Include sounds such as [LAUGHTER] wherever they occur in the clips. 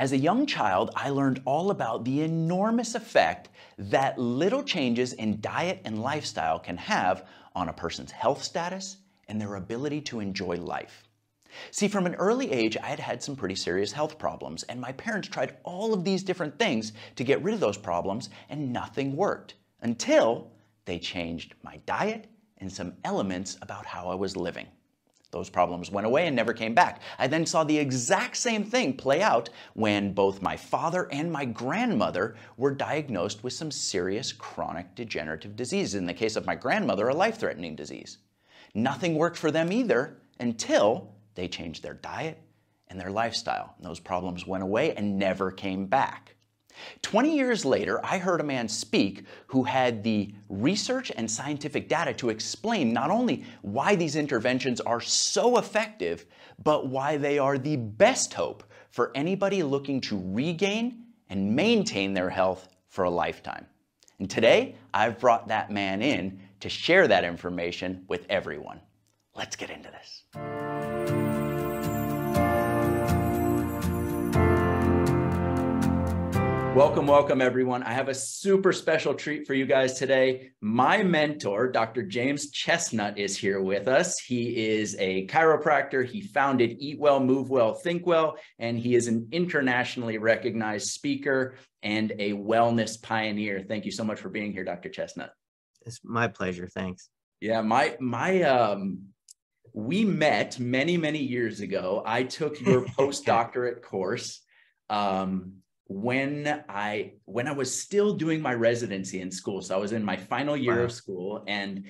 As a young child, I learned all about the enormous effect that little changes in diet and lifestyle can have on a person's health status and their ability to enjoy life. See, from an early age, I had had some pretty serious health problems, and my parents tried all of these different things to get rid of those problems, and nothing worked until they changed my diet and some elements about how I was living. Those problems went away and never came back. I then saw the exact same thing play out when both my father and my grandmother were diagnosed with some serious chronic degenerative disease. In the case of my grandmother, a life threatening disease. Nothing worked for them either until they changed their diet and their lifestyle. Those problems went away and never came back. 20 years later, I heard a man speak who had the research and scientific data to explain not only why these interventions are so effective, but why they are the best hope for anybody looking to regain and maintain their health for a lifetime. And today, I've brought that man in to share that information with everyone. Let's get into this. Welcome, welcome, everyone. I have a super special treat for you guys today. My mentor, Dr. James Chestnut, is here with us. He is a chiropractor. He founded Eat Well, Move Well, Think Well, and he is an internationally recognized speaker and a wellness pioneer. Thank you so much for being here, Dr. Chestnut. It's my pleasure. Thanks. Yeah, my my um we met many many years ago. I took your [LAUGHS] postdoctorate course. Um, when I when I was still doing my residency in school. So I was in my final year wow. of school, and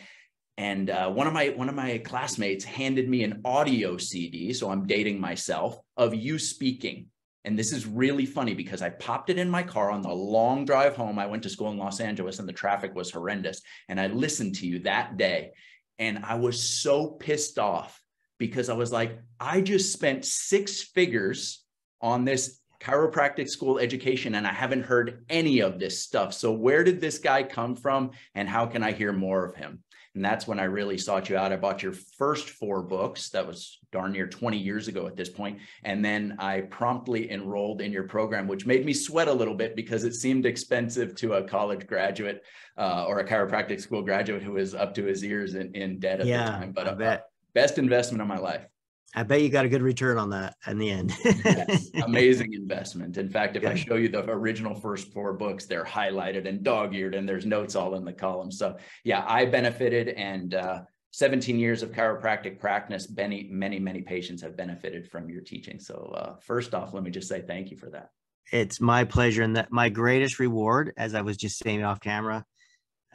and uh, one of my one of my classmates handed me an audio CD. So I'm dating myself of you speaking. And this is really funny because I popped it in my car on the long drive home. I went to school in Los Angeles and the traffic was horrendous. And I listened to you that day. And I was so pissed off because I was like, I just spent six figures on this chiropractic school education and I haven't heard any of this stuff. So where did this guy come from and how can I hear more of him? And that's when I really sought you out. I bought your first four books. That was darn near 20 years ago at this point. And then I promptly enrolled in your program, which made me sweat a little bit because it seemed expensive to a college graduate uh, or a chiropractic school graduate who was up to his ears in, in debt at yeah, the time. But uh, best investment of my life. I bet you got a good return on that in the end. yes, [LAUGHS] amazing investment. In fact, if I show you the original first four books, they're highlighted and dog-eared, and there's notes all in the column. So yeah, I benefited, and uh, 17 years of chiropractic practice. Many, many, many patients have benefited from your teaching. So uh, first off, let me just say thank you for that. It's my pleasure, and that my greatest reward, as I was just saying off camera,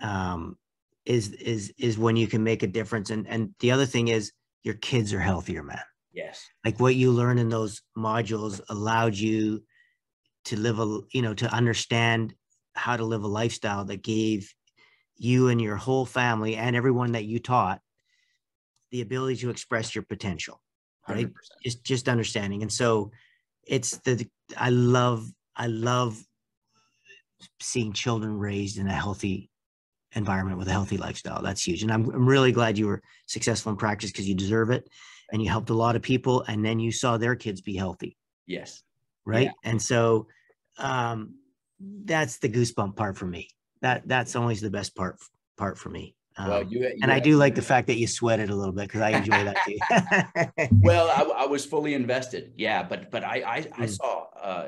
um, is is is when you can make a difference. And and the other thing is your kids are healthier, man. Yes. Like what you learn in those modules allowed you to live a, you know, to understand how to live a lifestyle that gave you and your whole family and everyone that you taught the ability to express your potential. Right. 100%. Just just understanding. And so it's the I love I love seeing children raised in a healthy environment with a healthy lifestyle. That's huge. And I'm, I'm really glad you were successful in practice because you deserve it and you helped a lot of people and then you saw their kids be healthy. Yes. Right. Yeah. And so um, that's the goosebump part for me. That that's always the best part part for me. Um, well, you, you and I do like the fact that you sweated a little bit because I enjoy that too. [LAUGHS] well, I, I, was fully invested. Yeah, but but I I, I mm. saw uh,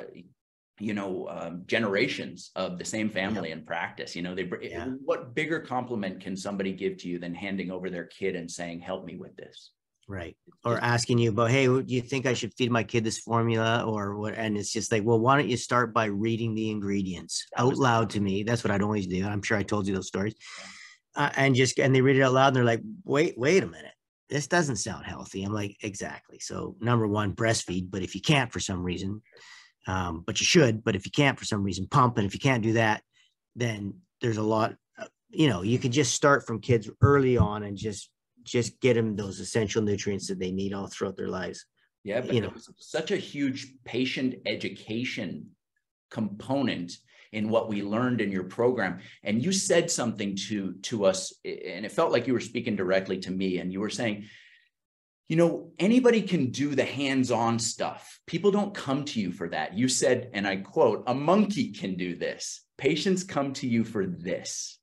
you know um, generations of the same family in practice you know they yeah. what bigger compliment can somebody give to you than handing over their kid and saying help me with this? Right. Or asking you about hey do you think i should feed my kid this formula or what? And it's just like well why don't you start by reading the ingredients out loud to me? That's what i'd always do. I'm sure i told you those stories. Uh, and just and they read it out loud and they're like wait wait a minute. This doesn't sound healthy. I'm like exactly. So number one breastfeed but if you can't for some reason um, but you should. But if you can't for some reason, pump. And if you can't do that, then there's a lot. Uh, you know, you could just start from kids early on and just just get them those essential nutrients that they need all throughout their lives. Yeah, but you know, such a huge patient education component in what we learned in your program and you said something to to us and it felt like you were speaking directly to me and you were saying you know, anybody can do the hands on stuff. People don't come to you for that. You said, and I quote, a monkey can do this. Patients come to you for this.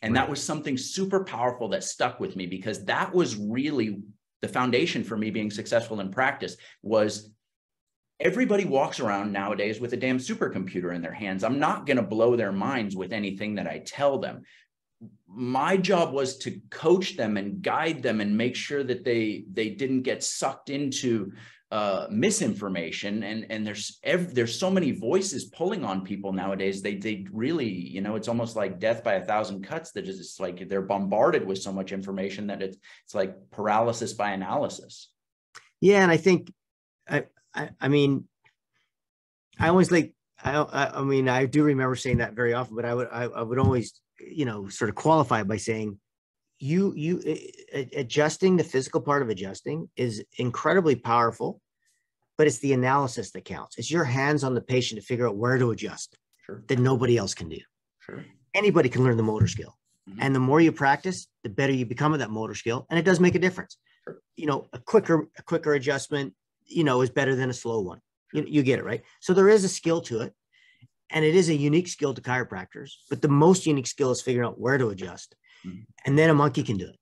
And right. that was something super powerful that stuck with me because that was really the foundation for me being successful in practice was everybody walks around nowadays with a damn supercomputer in their hands. I'm not going to blow their minds with anything that I tell them my job was to coach them and guide them and make sure that they they didn't get sucked into uh, misinformation. And and there's ev- there's so many voices pulling on people nowadays. They they really you know it's almost like death by a thousand cuts that is it's like they're bombarded with so much information that it's it's like paralysis by analysis. Yeah and i think i i, I mean i always like I, I, mean i do remember saying that very often but i would I, I would always you know sort of qualify by saying you you adjusting the physical part of adjusting is incredibly powerful but it's the analysis that counts. It's your hands on the patient to figure out where to adjust sure. that nobody else can do. Sure. Anybody can learn the motor skill. Mm-hmm. and the more you practice the better you become at that motor skill and it does make a difference. Sure. you know a quicker a quicker adjustment you know is better than a slow one. You, you get it right? So there is a skill to it and it is a unique skill to chiropractors but the most unique skill is figuring out where to adjust mm-hmm. and then a monkey can do it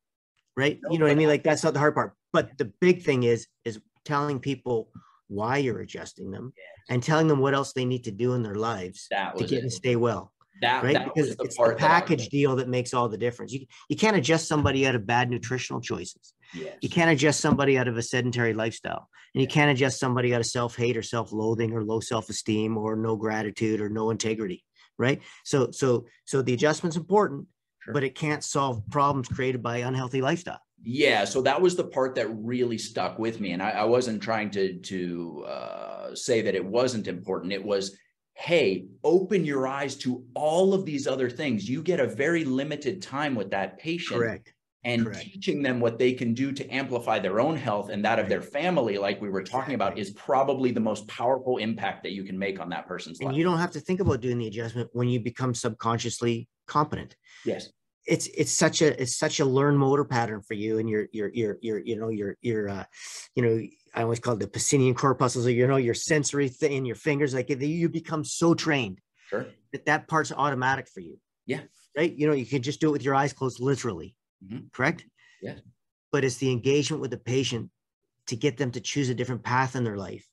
right you know what i mean like that's not the hard part but the big thing is is telling people why you're adjusting them yes. and telling them what else they need to do in their lives to get it. and stay well that, right? that because the it's the package deal that makes all the difference. You, you can't adjust somebody out of bad nutritional choices. Yes. you can't adjust somebody out of a sedentary lifestyle and you can't adjust somebody out of self-hate or self-loathing or low self-esteem or no gratitude or no integrity right? So so so the adjustment's important sure. but it can't solve problems created by unhealthy lifestyle. Yeah so that was the part that really stuck with me and i, I wasn't trying to to uh, say that it wasn't important. It was hey, open your eyes to all of these other things. You get a very limited time with that patient. Correct. And Correct. teaching them what they can do to amplify their own health and that of their family, like we were talking about, is probably the most powerful impact that you can make on that person's and life. you don't have to think about doing the adjustment when you become subconsciously competent. Yes it's it's such a it's such a learned motor pattern for you and your your your your you know your your uh you know I always call it the Pacinian corpuscles or you know your sensory thing in your fingers like you become so trained sure. that that part's automatic for you. Yeah. Right? You know you can just do it with your eyes closed literally. Mm-hmm. correct? Yeah. But it's the engagement with the patient to get them to choose a different path in their life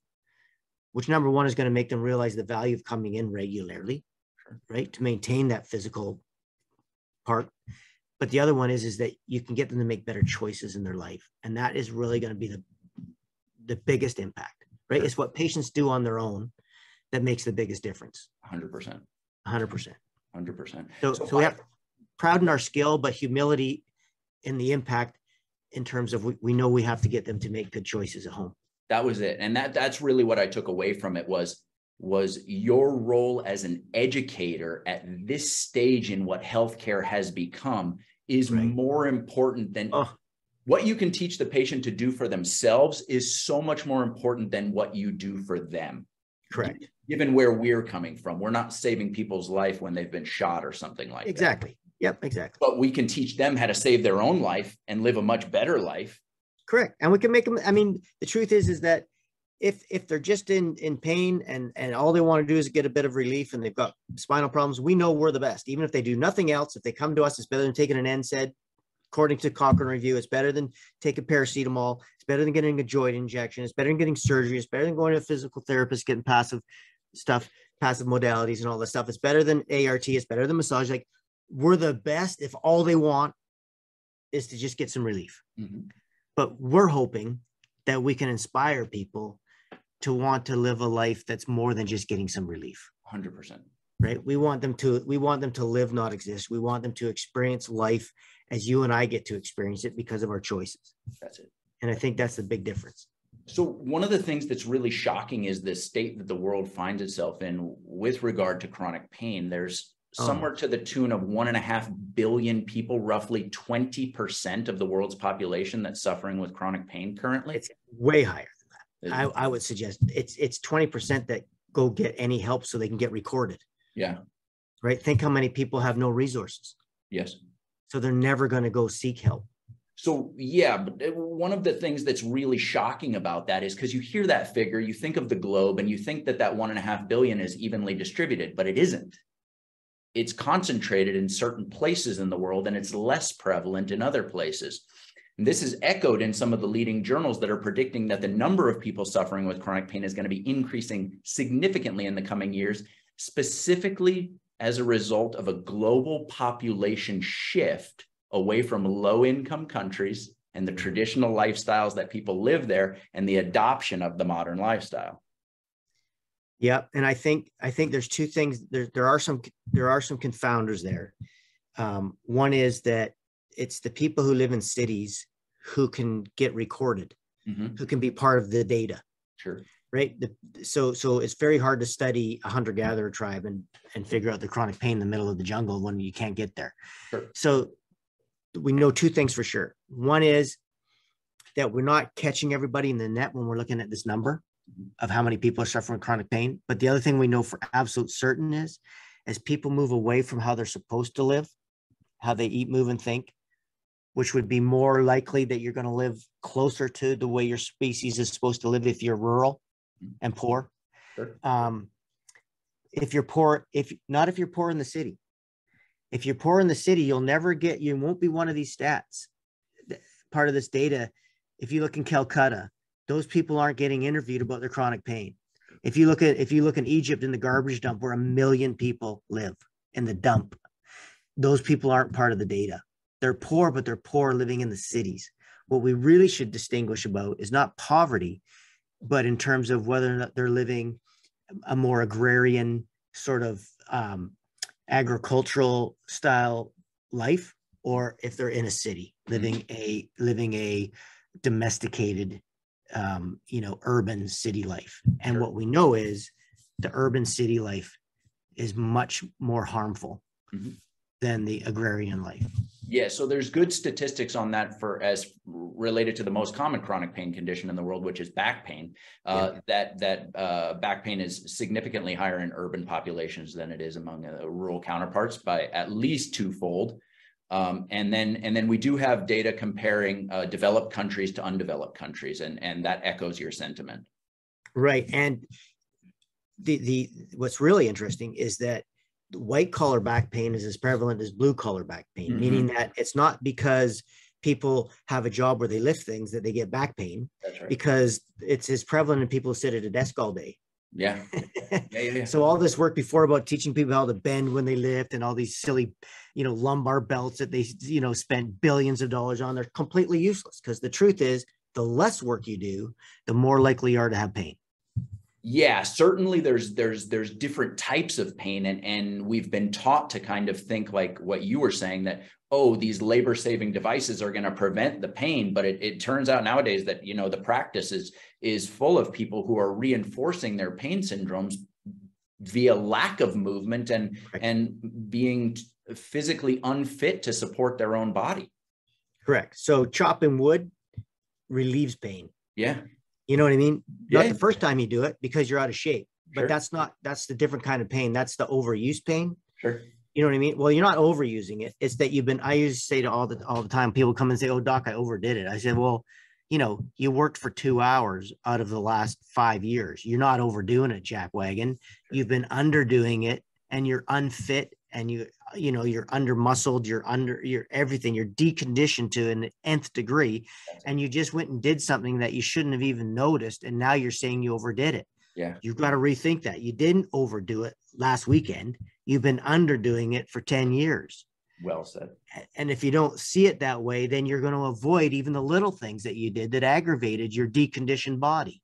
which number one is going to make them realize the value of coming in regularly right? To maintain that physical part but the other one is is that you can get them to make better choices in their life. And that is really going to be the the biggest impact right? It's what patients do on their own that makes the biggest difference. 100% 100% 100% so, so, so we have proud in our skill but humility in the impact in terms of we, we know we have to get them to make good choices at home. That was it. And that that's really what i took away from it was was your role as an educator at this stage in what healthcare has become is right. more important than oh. what you can teach the patient to do for themselves is so much more important than what you do for them. Correct. Given where we're coming from, we're not saving people's life when they've been shot or something like exactly. that. Exactly. Yep, exactly. But we can teach them how to save their own life and live a much better life. Correct. And we can make them I mean, the truth is is that if if they're just in in pain and and all they want to do is get a bit of relief and they've got spinal problems we know we're the best. Even if they do nothing else if they come to us it's better than taking an NSAID according to Cochrane review it's better than taking paracetamol it's better than getting a joint injection it's better than getting surgery it's better than going to a physical therapist getting passive stuff passive modalities and all this stuff. It's better than ART it's better than massage like we're the best if all they want is to just get some relief. Mm-hmm. but we're hoping that we can inspire people to want to live a life that's more than just getting some relief. 100% right? We want them to we want them to live not exist. We want them to experience life as you and i get to experience it because of our choices. That's it. And i think that's the big difference. So one of the things that's really shocking is the state that the world finds itself in with regard to chronic pain. There's oh. somewhere to the tune of one and a half billion people roughly 20% of the world's population that's suffering with chronic pain currently. It's way higher I, I would suggest it's it's 20% that go get any help so they can get recorded. Yeah. Right. Think how many people have no resources. Yes. So they're never going to go seek help. So yeah, but uh, one of the things that's really shocking about that is because you hear that figure, you think of the globe, and you think that that one and a half billion is evenly distributed, but it isn't. It's concentrated in certain places in the world, and it's less prevalent in other places. And this is echoed in some of the leading journals that are predicting that the number of people suffering with chronic pain is going to be increasing significantly in the coming years, specifically as a result of a global population shift away from low income countries and the traditional lifestyles that people live there and the adoption of the modern lifestyle. Yeah, and I think I think there's two things. There there are some there are some confounders there. Um, one is that it's the people who live in cities who can get recorded, mm-hmm. who can be part of the data. Sure. Right. The, so so it's very hard to study a hunter gatherer tribe and and figure out the chronic pain in the middle of the jungle when you can't get there. Sure. So we know two things for sure. One is that we're not catching everybody in the net when we're looking at this number of how many people are suffering chronic pain. But the other thing we know for absolute certain is as people move away from how they're supposed to live, how they eat, move, and think, which would be more likely that you're going to live closer to the way your species is supposed to live if you're rural and poor. Sure. Um, if you're poor, if not if you're poor in the city, if you're poor in the city, you'll never get, you won't be one of these stats. Part of this data, if you look in Calcutta, those people aren't getting interviewed about their chronic pain. If you look at if you look in Egypt in the garbage dump where a million people live in the dump, those people aren't part of the data. They're poor, but they're poor living in the cities. What we really should distinguish about is not poverty, but in terms of whether or not they're living a more agrarian sort of um, agricultural style life or if they're in a city mm-hmm. living a living a domesticated um, you know urban city life and sure. what we know is the urban city life is much more harmful mm-hmm than the agrarian life. Yeah, so there's good statistics on that for as related to the most common chronic pain condition in the world, which is back pain. Uh, yeah. That that uh, back pain is significantly higher in urban populations than it is among uh, rural counterparts by at least twofold. Um, and then and then we do have data comparing uh, developed countries to undeveloped countries, and and that echoes your sentiment. Right, and the the what's really interesting is that white collar back pain is as prevalent as blue collar back pain, mm-hmm. meaning that it's not because people have a job where they lift things that they get back pain, right. because it's as prevalent in people who sit at a desk all day. Yeah. [LAUGHS] yeah, yeah, yeah. so all this work before about teaching people how to bend when they lift and all these silly, you know, lumbar belts that they, you know, spend billions of dollars on, they're completely useless. Because the truth is, the less work you do, the more likely you are to have pain yeah certainly there's there's there's different types of pain and and we've been taught to kind of think like what you were saying that oh these labor saving devices are going to prevent the pain but it, it turns out nowadays that you know the practice is is full of people who are reinforcing their pain syndromes via lack of movement and right. and being physically unfit to support their own body. Correct. So chopping wood relieves pain. Yeah you know what I mean? Yeah. Not the first time you do it because you're out of shape, but sure. that's not that's the different kind of pain. That's the overuse pain. Sure. You know what I mean? Well, you're not overusing it. It's that you've been. I used to say to all the all the time, people come and say, "Oh, doc, I overdid it." I said, "Well, you know, you worked for two hours out of the last five years. You're not overdoing it, Jack Wagon. You've been underdoing it, and you're unfit and you you know you're under muscled you're under you're everything you're deconditioned to an nth degree and you just went and did something that you shouldn't have even noticed and now you're saying you overdid it. Yeah. You've got to rethink that. You didn't overdo it last weekend. You've been underdoing it for 10 years. Well said. And if you don't see it that way then you're going to avoid even the little things that you did that aggravated your deconditioned body.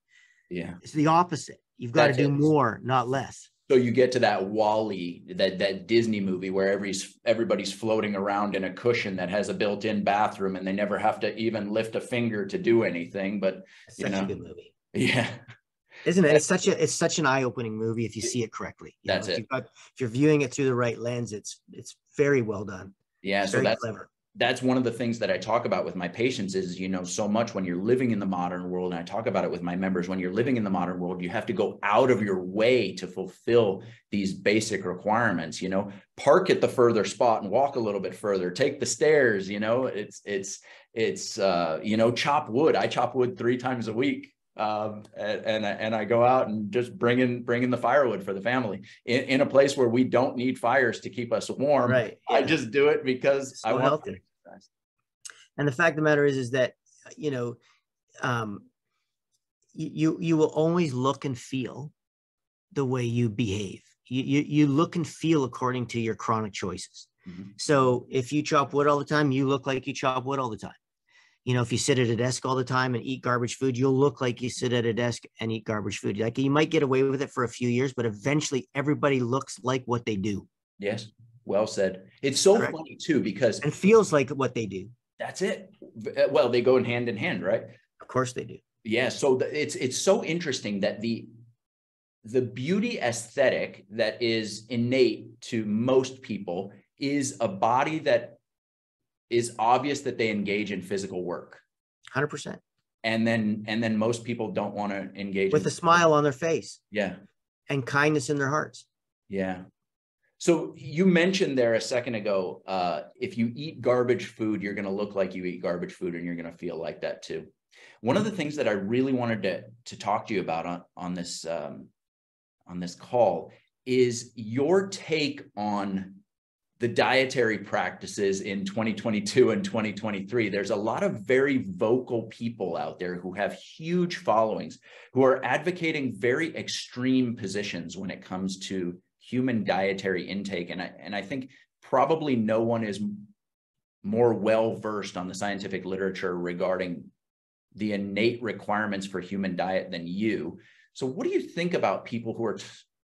Yeah. It's the opposite. You've got That's to do it. more not less so you get to that WALL-E, that that Disney movie where everybody's everybody's floating around in a cushion that has a built-in bathroom, and they never have to even lift a finger to do anything. But it's you such know, a good movie. Yeah. Isn't it? It's such a it's such an eye-opening movie if you see it correctly. You that's know, it. If, got, if, you're viewing it through the right lens, it's it's very well done. Yeah, it's so that's clever. That's one of the things that I talk about with my patients is, you know, so much when you're living in the modern world, and I talk about it with my members, when you're living in the modern world, you have to go out of your way to fulfill these basic requirements, you know, park at the further spot and walk a little bit further, take the stairs, you know, it's, it's, it's, uh, you know, chop wood. I chop wood three times a week um, and, and and I go out and just bring in bring in the firewood for the family in, in a place where we don't need fires to keep us warm. Right. Yeah. I just do it because so I want healthy. to And the fact of the matter is, is that you know, um, you you will always look and feel the way you behave. You you, you look and feel according to your chronic choices. Mm-hmm. So if you chop wood all the time, you look like you chop wood all the time you know, if you sit at a desk all the time and eat garbage food, you'll look like you sit at a desk and eat garbage food. Like you might get away with it for a few years, but eventually everybody looks like what they do. Yes. Well said. It's so Correct. funny too, because it feels like what they do. That's it. Uh, well, they go in hand in hand, right? Of course they do. Yeah. So it's it's so interesting that the the beauty aesthetic that is innate to most people is a body that is obvious that they engage in physical work. 100%. And then and then most people don't want to engage with a smile work. on their face. Yeah. And kindness in their hearts. Yeah. So you mentioned there a second ago, uh, if you eat garbage food, you're going to look like you eat garbage food, and you're going to feel like that too. One of the things that I really wanted to to talk to you about on on this um, on this call is your take on the dietary practices in 2022 and 2023. There's a lot of very vocal people out there who have huge followings who are advocating very extreme positions when it comes to human dietary intake. And I, and I think probably no one is more well versed on the scientific literature regarding the innate requirements for human diet than you. So, what do you think about people who are t-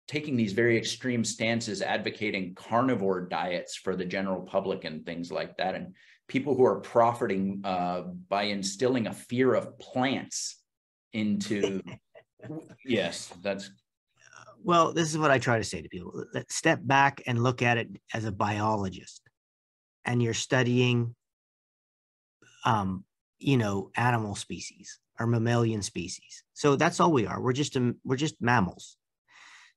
taking these very extreme stances advocating carnivore diets for the general public and things like that and people who are profiting uh, by instilling a fear of plants into [LAUGHS] yes that's well this is what i try to say to people. Step back and look at it as a biologist. And you're studying um, you know animal species or mammalian species. So that's all we are. We're just a, we're just mammals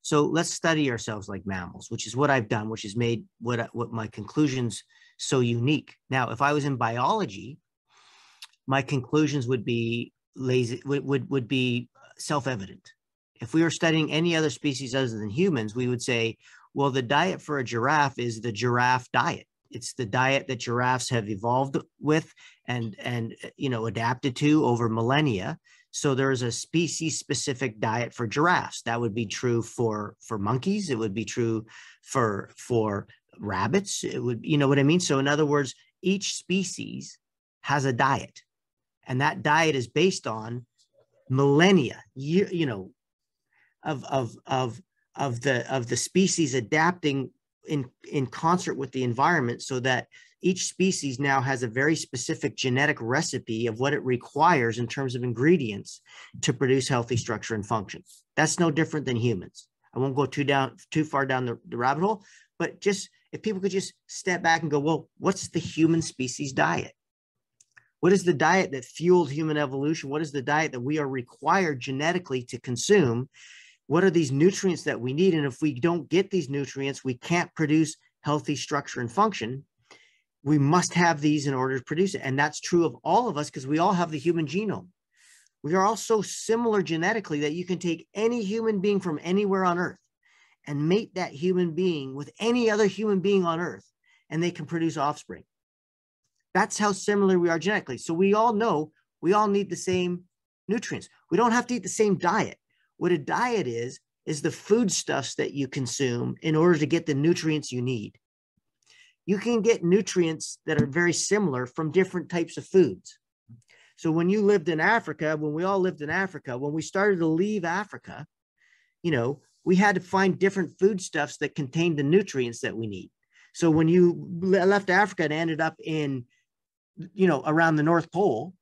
so let's study ourselves like mammals, which is what I've done, which has made what, what my conclusions so unique. Now, if I was in biology, my conclusions would be lazy, would, would, would be self-evident. If we were studying any other species other than humans, we would say, well, the diet for a giraffe is the giraffe diet. It's the diet that giraffes have evolved with and and you know adapted to over millennia. So there's a species specific diet for giraffes. That would be true for for monkeys. It would be true for for rabbits. It would, you know what I mean? So in other words, each species has a diet. And that diet is based on millennia, you, you know, of of of of the of the species adapting in in concert with the environment so that each species now has a very specific genetic recipe of what it requires in terms of ingredients to produce healthy structure and function. That's no different than humans. I won't go too down too far down the, the rabbit hole, but just if people could just step back and go, well, what's the human species diet? What is the diet that fueled human evolution? What is the diet that we are required genetically to consume? What are these nutrients that we need? And if we don't get these nutrients, we can't produce healthy structure and function we must have these in order to produce it. And that's true of all of us because we all have the human genome. We are all so similar genetically that you can take any human being from anywhere on earth and mate that human being with any other human being on earth, and they can produce offspring. That's how similar we are genetically. So we all know we all need the same nutrients. We don't have to eat the same diet. What a diet is, is the foodstuffs that you consume in order to get the nutrients you need you can get nutrients that are very similar from different types of foods. So when you lived in Africa, when we all lived in Africa, when we started to leave Africa, you know, we had to find different foodstuffs that contained the nutrients that we need. So when you left Africa and ended up in, you know, around the North Pole,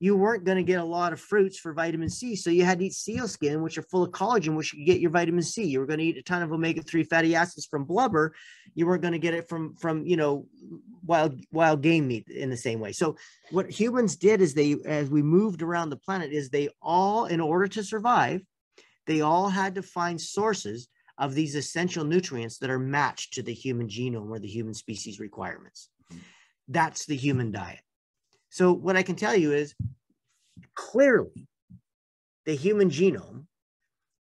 you weren't going to get a lot of fruits for vitamin C. So you had to eat seal skin, which are full of collagen, which you get your vitamin C. You were going to eat a ton of omega-3 fatty acids from blubber. You weren't going to get it from, from, you know, wild, wild game meat in the same way. So what humans did is they, as we moved around the planet, is they all, in order to survive, they all had to find sources of these essential nutrients that are matched to the human genome or the human species requirements. Mm-hmm. That's the human diet. So, what I can tell you is clearly the human genome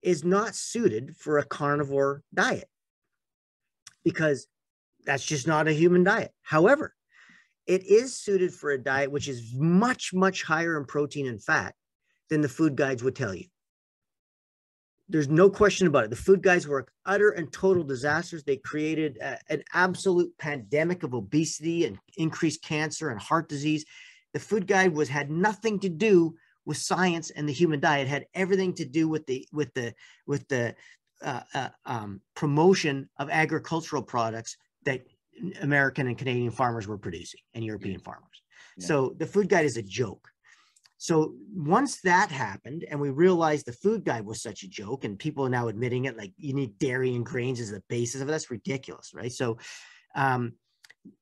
is not suited for a carnivore diet because that's just not a human diet. However, it is suited for a diet which is much, much higher in protein and fat than the food guides would tell you. There's no question about it. The food guides were utter and total disasters. They created a, an absolute pandemic of obesity and increased cancer and heart disease. The food guide was had nothing to do with science and the human diet. It had everything to do with the with the with the uh, uh, um, promotion of agricultural products that American and Canadian farmers were producing and European farmers. Yeah. So the food guide is a joke. So once that happened, and we realized the food guide was such a joke, and people are now admitting it, like you need dairy and grains as the basis of it. That's ridiculous, right? So um,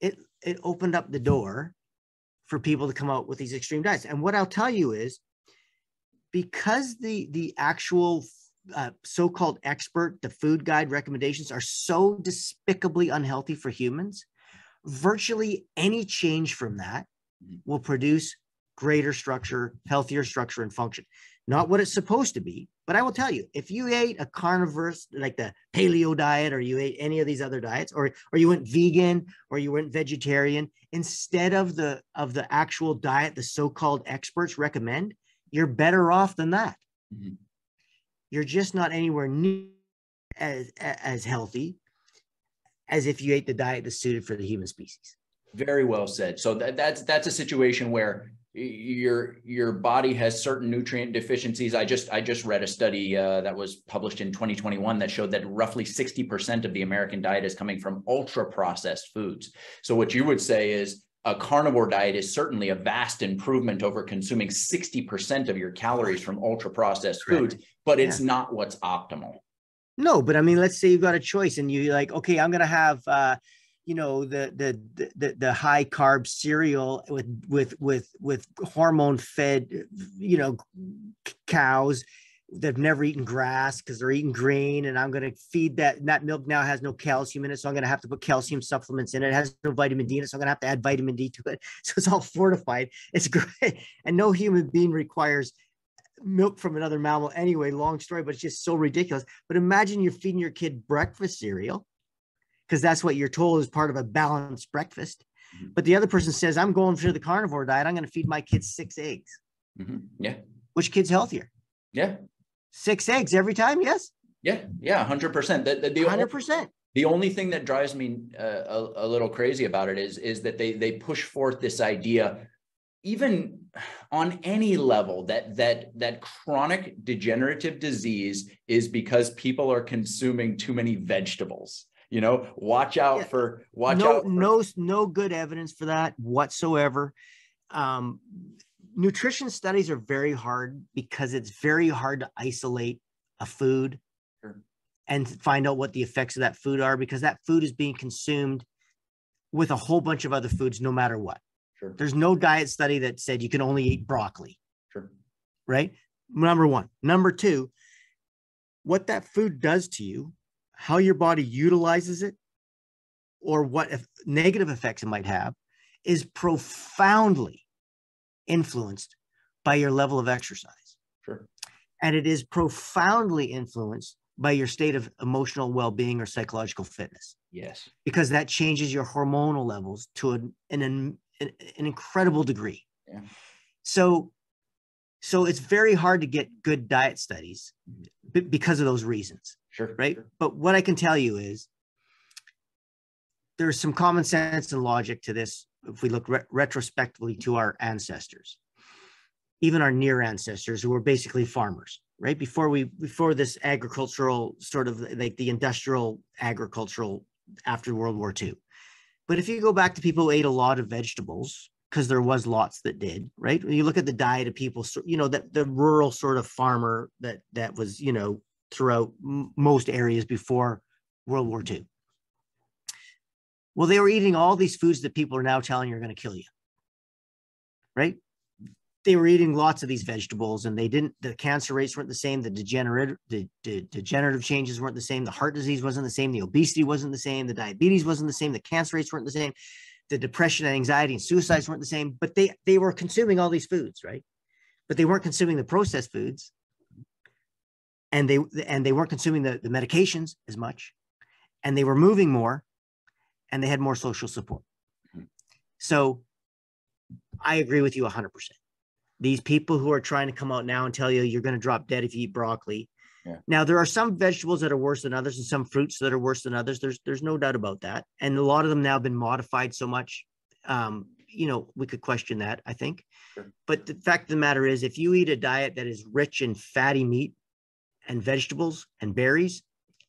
it it opened up the door for people to come out with these extreme diets. And what I'll tell you is, because the the actual uh, so-called expert, the food guide recommendations are so despicably unhealthy for humans, virtually any change from that mm-hmm. will produce greater structure, healthier structure and function. Not what it's supposed to be, but I will tell you, if you ate a carnivorous, like the paleo diet, or you ate any of these other diets, or or you went vegan, or you went vegetarian, instead of the of the actual diet the so-called experts recommend, you're better off than that. Mm-hmm. You're just not anywhere near as as healthy as if you ate the diet that's suited for the human species. Very well said. So that, that's that's a situation where your your body has certain nutrient deficiencies. I just i just read a study uh, that was published in 2021 that showed that roughly 60% of the american diet is coming from ultra processed foods. So what you would say is a carnivore diet is certainly a vast improvement over consuming 60% of your calories from ultra processed foods but it's yeah. not what's optimal. No but i mean let's say you've got a choice and you like okay i'm going to have uh you know the the the, the high carb cereal with with with with hormone fed you know cows they've never eaten grass because they're eating grain and i'm going to feed that and that milk now has no calcium in it so i'm going to have to put calcium supplements in it. It has no vitamin d in it so i'm going to have to add vitamin d to it. [LAUGHS] So it's all fortified. It's great [LAUGHS] and no human being requires milk from another mammal anyway long story but it's just so ridiculous. But imagine you're feeding your kid breakfast cereal because that's what you're told is part of a balanced breakfast. Mm-hmm. But the other person says, I'm going for the carnivore diet. I'm going to feed my kids six eggs. Mm-hmm. Yeah. Which kid's healthier? Yeah. Six eggs every time? Yes. Yeah. Yeah. 100%. The, the, the 100%. the only thing that drives me uh, a, a little crazy about it is, is that they, they push forth this idea even on any level that that that chronic degenerative disease is because people are consuming too many vegetables you know watch out yeah. for watch no, out for- no no good evidence for that whatsoever um, nutrition studies are very hard because it's very hard to isolate a food sure. and find out what the effects of that food are because that food is being consumed with a whole bunch of other foods no matter what sure. there's no diet study that said you can only eat broccoli sure right number one number two what that food does to you how your body utilizes it or what negative effects it might have is profoundly influenced by your level of exercise. Sure. And it is profoundly influenced by your state of emotional well-being or psychological fitness. Yes. Because that changes your hormonal levels to an an, an, an incredible degree. Yeah. So so it's very hard to get good diet studies mm-hmm. because of those reasons. Sure. Right. Sure. But what I can tell you is there's some common sense and logic to this if we look re- retrospectively to our ancestors, even our near ancestors who were basically farmers, right? Before we, before this agricultural sort of like the industrial agricultural after World War II. But if you go back to people who ate a lot of vegetables, because there was lots that did, right? When you look at the diet of people, you know, that the rural sort of farmer that that was, you know, throughout m- most areas before World War II. Well, they were eating all these foods that people are now telling you are going to kill you, right? They were eating lots of these vegetables, and they didn't. The cancer rates weren't the same. The the, the degenerative changes weren't the same. The heart disease wasn't the same. The obesity wasn't the same. The diabetes wasn't the same. The cancer rates weren't the same the depression and anxiety and suicides weren't the same, but they they were consuming all these foods, right? But they weren't consuming the processed foods, and they and they weren't consuming the, the medications as much, and they were moving more, and they had more social support. So, I agree with you hundred percent. These people who are trying to come out now and tell you you're going to drop dead if you eat broccoli, yeah. Now there are some vegetables that are worse than others, and some fruits that are worse than others. There's there's no doubt about that, and a lot of them now have been modified so much. Um, you know, we could question that. I think, sure. but the fact of the matter is, if you eat a diet that is rich in fatty meat and vegetables and berries,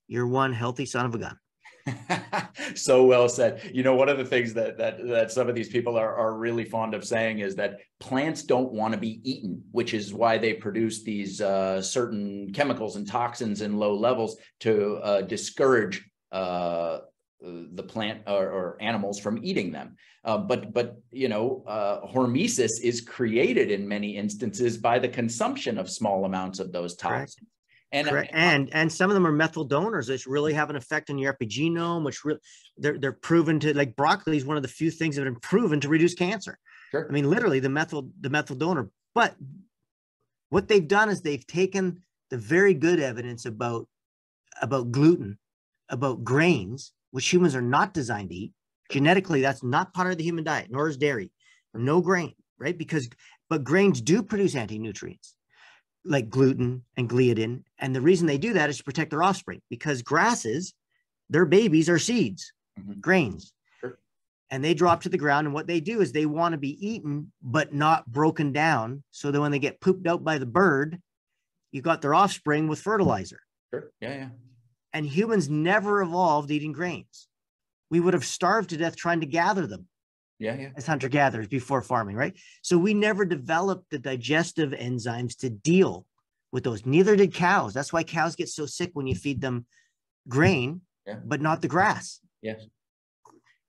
you're one healthy son of a gun. [LAUGHS] so well said. You know, one of the things that that that some of these people are are really fond of saying is that plants don't want to be eaten, which is why they produce these uh, certain chemicals and toxins in low levels to uh, discourage uh, the plant or, or, animals from eating them. Uh, but but you know, uh, hormesis is created in many instances by the consumption of small amounts of those toxins. Correct. And, uh, Correct. Uh, and and some of them are methyl donors, which really have an effect on your epigenome, which really they're they're proven to like broccoli is one of the few things that have been proven to reduce cancer. Sure. I mean, literally the methyl the methyl donor. But what they've done is they've taken the very good evidence about about gluten, about grains, which humans are not designed to eat. Genetically, that's not part of the human diet, nor is dairy. No grain, right? Because but grains do produce anti-nutrients like gluten and gliadin. And the reason they do that is to protect their offspring because grasses, their babies are seeds, mm-hmm. grains. Sure. And they drop to the ground. And what they do is they want to be eaten, but not broken down. So that when they get pooped out by the bird, you got their offspring with fertilizer. Sure. Yeah. Yeah. And humans never evolved eating grains. We would have starved to death trying to gather them yeah, yeah. as hunter gatherers before farming, right? So we never developed the digestive enzymes to deal with those. Neither did cows. That's why cows get so sick when you feed them grain, yeah. but not the grass. Yes.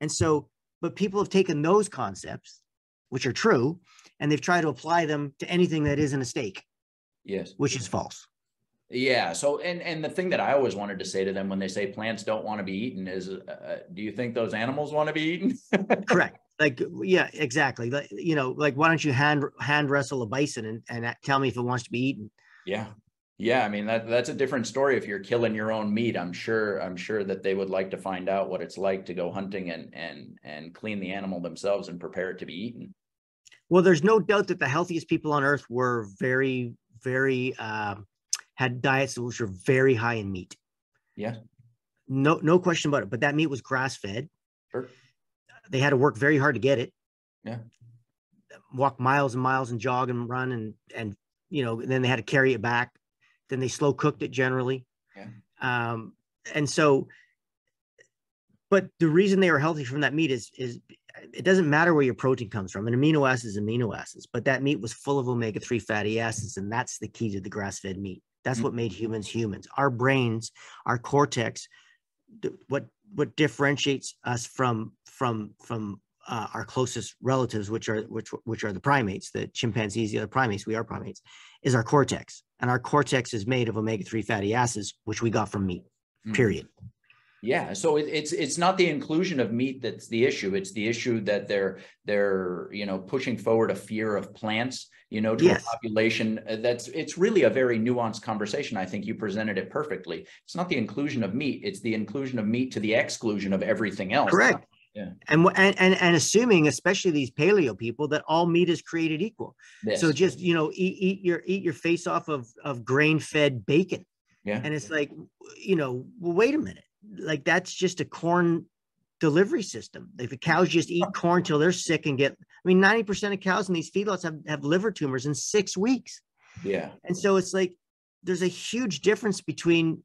And so, but people have taken those concepts, which are true, and they've tried to apply them to anything that isn't a steak. Yes. Which is false. Yeah. So, and and the thing that I always wanted to say to them when they say plants don't want to be eaten is, uh, uh do you think those animals want to be eaten? [LAUGHS] Correct like yeah exactly like you know like why don't you hand hand wrestle a bison and, and tell me if it wants to be eaten? Yeah. Yeah i mean that that's a different story if you're killing your own meat. I'm sure i'm sure that they would like to find out what it's like to go hunting and and and clean the animal themselves and prepare it to be eaten. Well there's no doubt that the healthiest people on earth were very very um, had diets which were very high in meat. Yeah. No no question about it but that meat was grass fed sure they had to work very hard to get it. Yeah. Walk miles and miles and jog and run and and you know then they had to carry it back. Then they slow cooked it generally. Yeah. Um, and so, but the reason they were healthy from that meat is is it doesn't matter where your protein comes from. An amino acid is amino acids, but that meat was full of omega three fatty acids, and that's the key to the grass fed meat. That's mm-hmm. what made humans humans. Our brains, our cortex, what what differentiates us from from from uh, our closest relatives, which are which which are the primates, the chimpanzees, the other primates, we are primates, is our cortex, and our cortex is made of omega three fatty acids, which we got from meat. Mm. Period. Yeah, so it, it's it's not the inclusion of meat that's the issue. It's the issue that they're they're you know pushing forward a fear of plants, you know, to yes. a population uh, that's it's really a very nuanced conversation. I think you presented it perfectly. It's not the inclusion of meat; it's the inclusion of meat to the exclusion of everything else. Correct. Yeah. And, and and assuming, especially these paleo people, that all meat is created equal. Yes. So just you know, eat, eat your eat your face off of of grain fed bacon. Yeah. And it's like, you know, well, wait a minute, like that's just a corn delivery system. If the cows just eat corn till they're sick and get, I mean, ninety percent of cows in these feedlots have have liver tumors in six weeks. Yeah. And so it's like there's a huge difference between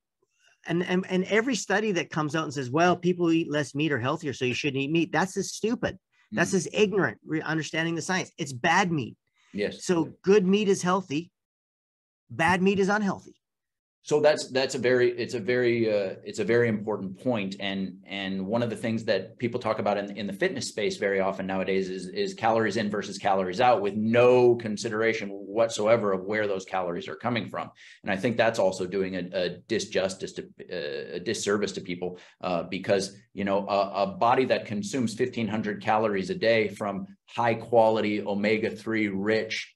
and, and and every study that comes out and says, well, people who eat less meat are healthier, so you shouldn't eat meat. That's just stupid That's Mhm. as ignorant, re- understanding the science. It's bad meat. Yes. So good meat is healthy, bad meat is unhealthy. So that's that's a very it's a very uh, it's a very important point and and one of the things that people talk about in in the fitness space very often nowadays is is calories in versus calories out with no consideration whatsoever of where those calories are coming from. And I think that's also doing a, a disjustice to uh, a disservice to people uh, because you know a, a body that consumes 1500 calories a day from high quality omega 3 rich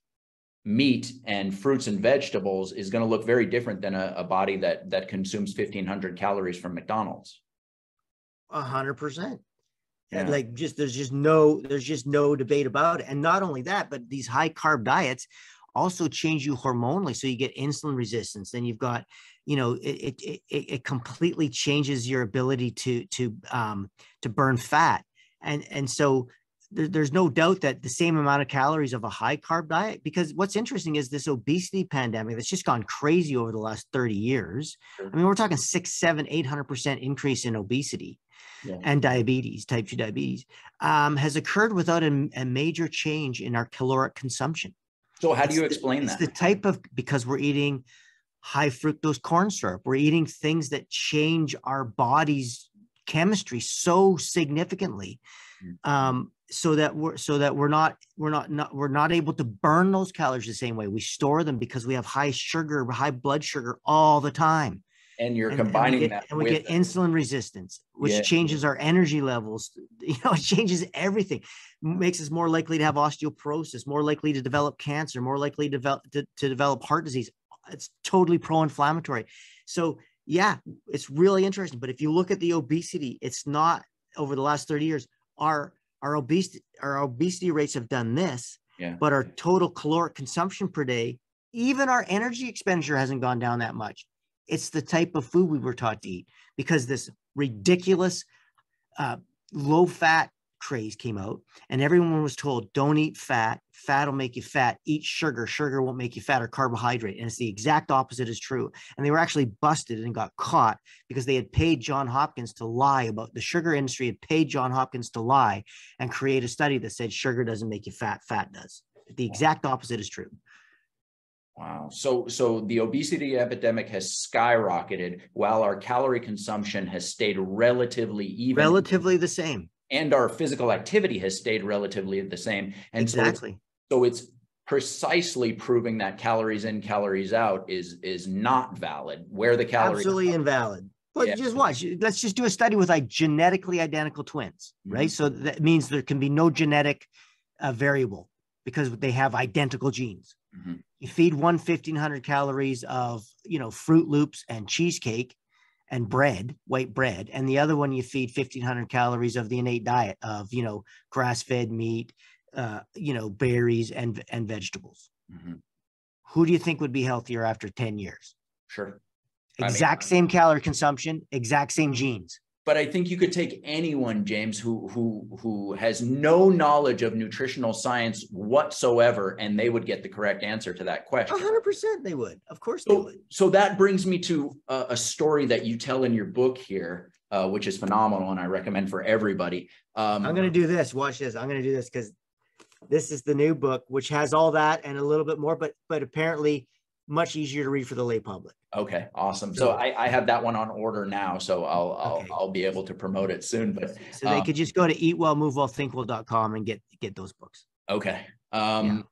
meat and fruits and vegetables is going to look very different than a, a body that that consumes 1500 calories from McDonald's. A hundred percent. Yeah. like just there's just no there's just no debate about it. And not only that, but these high carb diets also change you hormonally. So you get insulin resistance. Then you've got, you know, it it it, it completely changes your ability to to um to burn fat. And and so there's no doubt that the same amount of calories of a high carb diet, because what's interesting is this obesity pandemic that's just gone crazy over the last 30 years. I mean, we're talking six, seven, eight hundred percent increase in obesity Yeah. and diabetes, type 2 diabetes, um, has occurred without a, a major change in our caloric consumption. So how do It's you the- explain it's that? the type of because we're eating high fructose corn syrup. We're eating things that change our body's chemistry so significantly. Mm. Um, so that we're so that we're not we're not, not we're not able to burn those calories the same way. We store them because we have high sugar, high blood sugar all the time and you're and, and we combining get, that and we get insulin resistance which Yeah. changes our energy levels [LAUGHS] you know it changes everything makes us more likely to have osteoporosis more likely to develop cancer more likely to develop to, to develop heart disease it's totally pro-inflammatory so yeah it's really interesting but if you look at the obesity it's not over the last 30 years our our obesity our obesity rates have done this yeah. but our total caloric consumption per day, even our energy expenditure hasn't gone down that much. It's the type of food we were taught to eat because this ridiculous uh, low fat craze came out, and everyone was told, don't eat fat. Fat will make you fat. Eat sugar. Sugar won't make you fat or carbohydrate. And it's the exact opposite is true. And they were actually busted and got caught because they had paid John Hopkins to lie about the sugar industry, had paid John Hopkins to lie and create a study that said sugar doesn't make you fat, fat does. The exact opposite is true. Wow. So so the obesity epidemic has skyrocketed while our calorie consumption has stayed relatively even Relatively the same. And our physical activity has stayed relatively the same. And so it's. So it's precisely proving that calories in, calories out is is not valid. Where the calories Absolutely invalid. But Yeah. just watch. Let's just do a study with like genetically identical twins, right? So that means there can be no genetic uh, variable because they have identical genes. Mhm. You feed one 1500 calories of, you know, Froot Loops and cheesecake and bread, white bread, and the other one you feed 1500 calories of the innate diet of, you know, grass-fed meat, uh, you know, berries and and vegetables. Mhm. Who do you think would be healthier after 10 years? Sure. I mean- Exact same calorie consumption, exact same genes. But I think you could take anyone, James, who who who has no knowledge of nutritional science whatsoever, and they would get the correct answer to that question. hundred percent they would. Of course they So, would. so that brings me to a, a story that you tell in your book here, uh, which is phenomenal, and I recommend for everybody. Um, I'm gonna do this. Watch this. I'm gonna do this because this is the new book, which has all that and a little bit more, but but apparently much easier to read for the lay public. Okay, awesome. So I, I have that one on order now, so I'll I'll, Okay. I'll be able to promote it soon. But So they Um, could just go to eatwellmovewellthinkwell.com and get get those books. Okay. Um,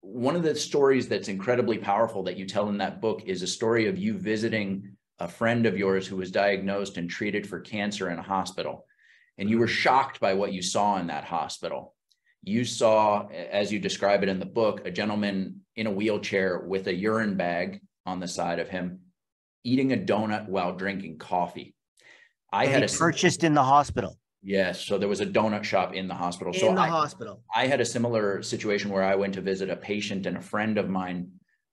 One of the stories that's incredibly powerful that you tell in that book is a story of you visiting a friend of yours who was diagnosed and treated for cancer in a hospital. And you were shocked by what you saw in that hospital. You saw, as you describe it in the book, a gentleman in a wheelchair with a urine bag on the side of him eating a donut while drinking coffee. I That had a purchased in the hospital. yes, so there was a donut shop in the hospital. In so the I, hospital. I had a similar situation where I went to visit a patient and a friend of mine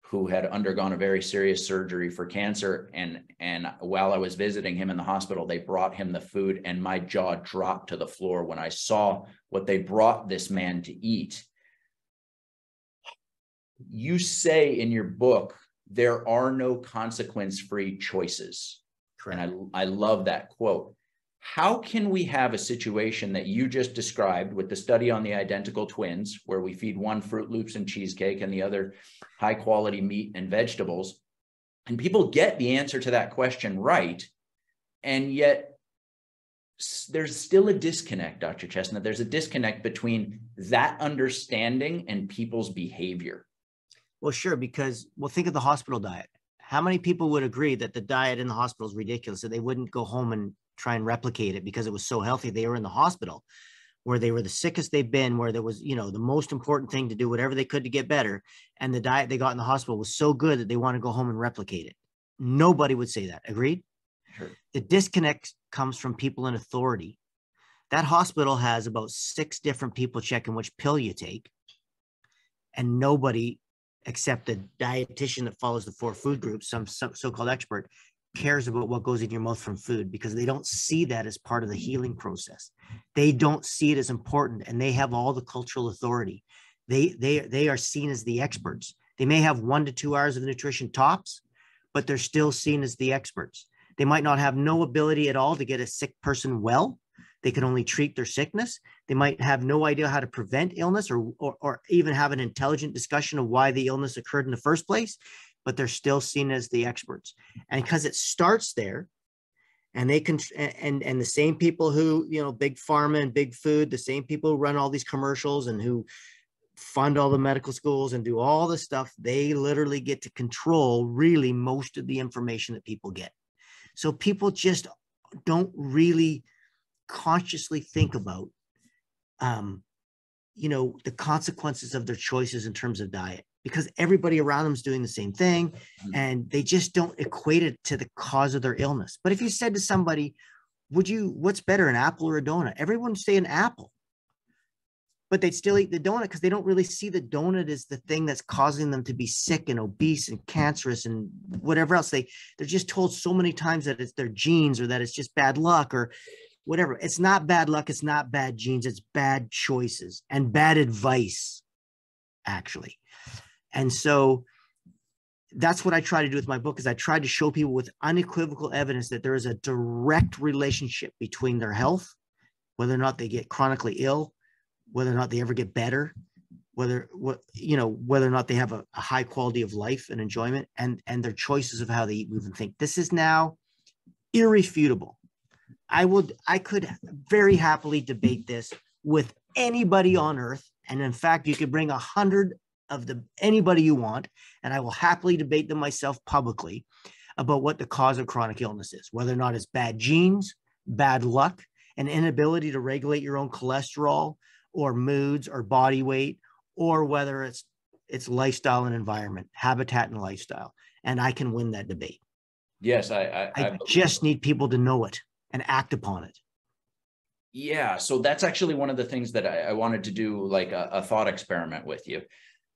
who had undergone a very serious surgery for cancer. And, and while I was visiting him in the hospital, they brought him the food and my jaw dropped to the floor when I saw what they brought this man to eat. You say in your book, there are no consequence free choices. Correct. And I, I love that quote. How can we have a situation that you just described with the study on the identical twins, where we feed one Froot Loops and cheesecake and the other high quality meat and vegetables, and people get the answer to that question right, and yet there's still a disconnect, Dr. Chestnut. There's a disconnect between that understanding and people's behavior. Well, sure, because well, think of the hospital diet. How many people would agree that the diet in the hospital is ridiculous, that they wouldn't go home and try and replicate it because it was so healthy? They were in the hospital where they were the sickest they've been, where there was, you know, the most important thing to do whatever they could to get better. And the diet they got in the hospital was so good that they want to go home and replicate it. Nobody would say that. Agreed? Sure. The disconnect comes from people in authority. That hospital has about six different people checking which pill you take, and nobody except the dietitian that follows the four food groups, some, some so-called expert, cares about what goes in your mouth from food because they don't see that as part of the healing process. They don't see it as important, and they have all the cultural authority. They they they are seen as the experts. They may have one to two hours of nutrition tops, but they're still seen as the experts. They might not have no ability at all to get a sick person well. They can only treat their sickness. They might have no idea how to prevent illness or, or, or even have an intelligent discussion of why the illness occurred in the first place, but they're still seen as the experts. And because it starts there, and they can and and the same people who you know big pharma and big food the same people who run all these commercials and who fund all the medical schools and do all the stuff they literally get to control really most of the information that people get so people just don't really consciously think about, um, you know, the consequences of their choices in terms of diet because everybody around them is doing the same thing mm-hmm. and they just don't equate it to the cause of their illness. But if you said to somebody, would you, what's better, an apple or a donut? Everyone would say an apple but they'd still eat the donut because they don't really see the donut as the thing that's causing them to be sick and obese and cancerous and whatever else. They they're just told so many times that it's their genes or that it's just bad luck or whatever. It's not bad luck, it's not bad genes, it's bad choices and bad advice, actually. And so that's what I try to do with my book is I try to show people with unequivocal evidence that there is a direct relationship between their health, whether or not they get chronically ill, whether or not they ever get better, whether what you know whether or not they have a, a, high quality of life and enjoyment, and and their choices of how they eat, move, and think. This is now irrefutable. I would I could very happily debate this with anybody on earth, and in fact, you could bring a hundred of the anybody you want, and I will happily debate them myself publicly about what the cause of chronic illness is, whether or not it's bad genes, bad luck, an inability to regulate your own cholesterol, or moods or body weight or whether it's it's lifestyle and environment habitat and lifestyle. And i can win that debate. Yes i i, I, I just need people to know it and act upon it. Yeah so that's actually one of the things that i, I wanted to do like a, a thought experiment with you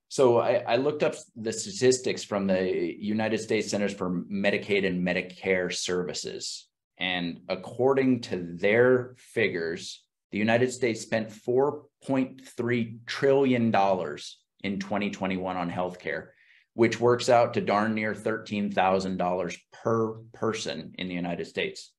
so I, I, looked up the statistics from the united states centers for medicaid and medicare services and according to their figures the United States spent $4.3 trillion in 2021 on healthcare, which works out to darn near $13,000 per person in the United States.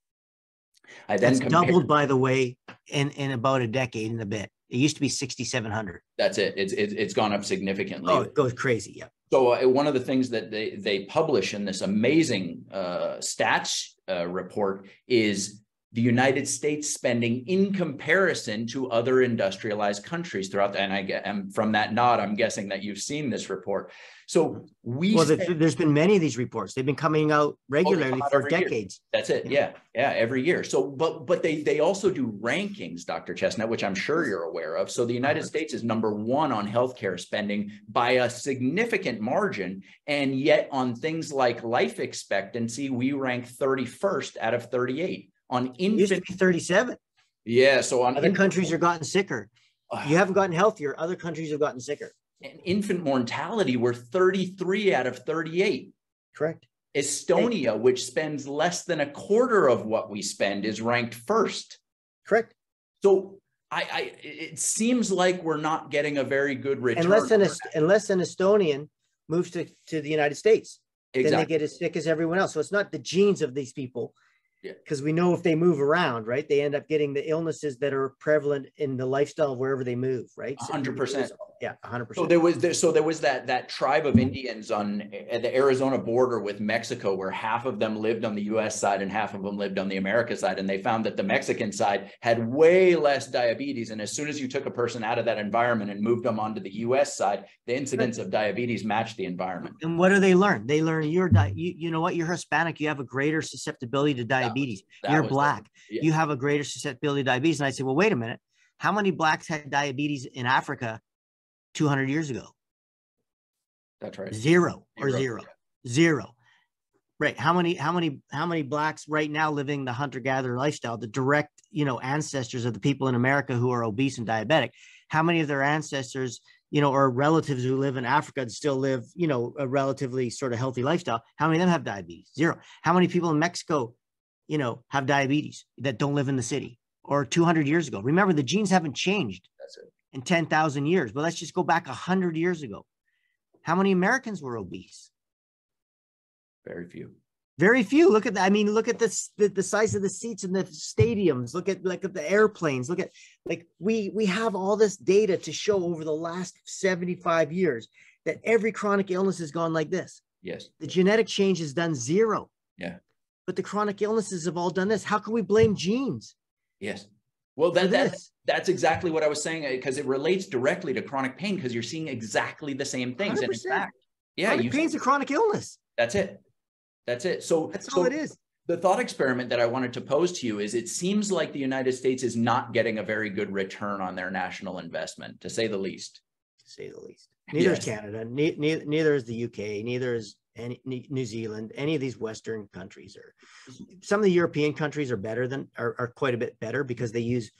I then That's compared, doubled, by the way, in, in about a decade and a bit. It used to be 6,700. That's it. It's, it's, it's gone up significantly. Oh, it goes crazy. Yeah. So uh, one of the things that they, they publish in this amazing uh, stats uh, report is the United States spending in comparison to other industrialized countries throughout. The, and I get, and from that nod, I'm guessing that you've seen this report. So we well, spend, there's been many of these reports. They've been coming out regularly for decades. Year. That's it. Yeah. yeah, yeah, every year. So, but but they they also do rankings, Dr. Chestnut, which I'm sure you're aware of. So the United uh-huh. States is number one on healthcare spending by a significant margin, and yet on things like life expectancy, we rank 31st out of 38 on infant 37 yeah so on other infant, countries are gotten sicker. You haven't gotten healthier. Other countries have gotten sicker. And infant mortality we're 33 out of 38 correct. Estonia which spends less than a quarter of what we spend is ranked first. Correct. So I, I it seems like we're not getting a very good return unless an unless an estonian moves to, to the united states. Exactly. then they get as sick as everyone else. So it's not the genes of these people Yeah. Because we know if they move around, right, they end up getting the illnesses that are prevalent in the lifestyle of wherever they move, right? Hundred percent. Yeah, hundred So percent. there was there, so there was that that tribe of Indians on at the Arizona border with Mexico, where half of them lived on the U.S. side and half of them lived on the America side, and they found that the Mexican side had way less diabetes. And as soon as you took a person out of that environment and moved them onto the U.S. side, the incidence of diabetes matched the environment. And what do they learn? They learn you're di- you, you know what? You're Hispanic. You have a greater susceptibility to diabetes. You're was the- black. yeah. You have a greater susceptibility to diabetes. And I said, well, wait a minute. How many blacks had diabetes in Africa 200 years ago? That's right. Zero or Zero, zero, zero. Right. How many, how many, how many blacks right now living the hunter gatherer lifestyle, the direct, you know, ancestors of the people in America who are obese and diabetic? How many of their ancestors, you know, or relatives who live in Africa and still live, you know, a relatively sort of healthy lifestyle? How many of them have diabetes? Zero. How many people in Mexico, you know, have diabetes that don't live in the city or 200 years ago? Remember, the genes haven't changed That's it. in 10,000 years, but let's just go back 100 years ago. How many Americans were obese? Very few. Very few. Look at that. I mean, look at this, the, the size of the seats in the stadiums. Look at like at the airplanes. Look at like we we have all this data to show over the last 75 years that every chronic illness has gone like this. Yes. The genetic change has done zero. Yeah. But the chronic illnesses have all done this. How can we blame genes Yes. Well, that, that that's exactly what I was saying uh, because it relates directly to chronic pain because you're seeing exactly the same things. And in fact, yeah, Chronic you pain's a chronic illness. that's it. That's it. So That's so all it is. the thought experiment that I wanted to pose to you is it seems like the United States is not getting a very good return on their national investment, to say the least. to say the least. Neither is Canada. Ne- ne- neither is the UK. Neither is any New Zealand. Any of these Western countries or Some of the European countries are better than are, are quite a bit better because they use.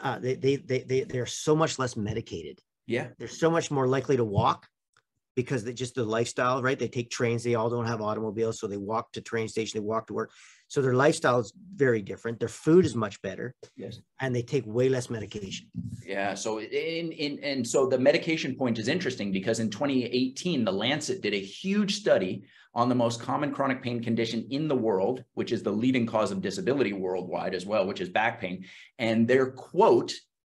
Uh, they, they they they they're so much less medicated. Yeah. They're so much more likely to walk because they just the lifestyle, right? They take trains. They all don't have automobiles, so they walk to train station. They walk to work. So their lifestyle is very different. Their food is much better, Yes. and they take way less medication. Yeah. So in in and so the medication point is interesting because in 2018, the Lancet did a huge study on the most common chronic pain condition in the world, which is the leading cause of disability worldwide as well, which is back pain. And their quote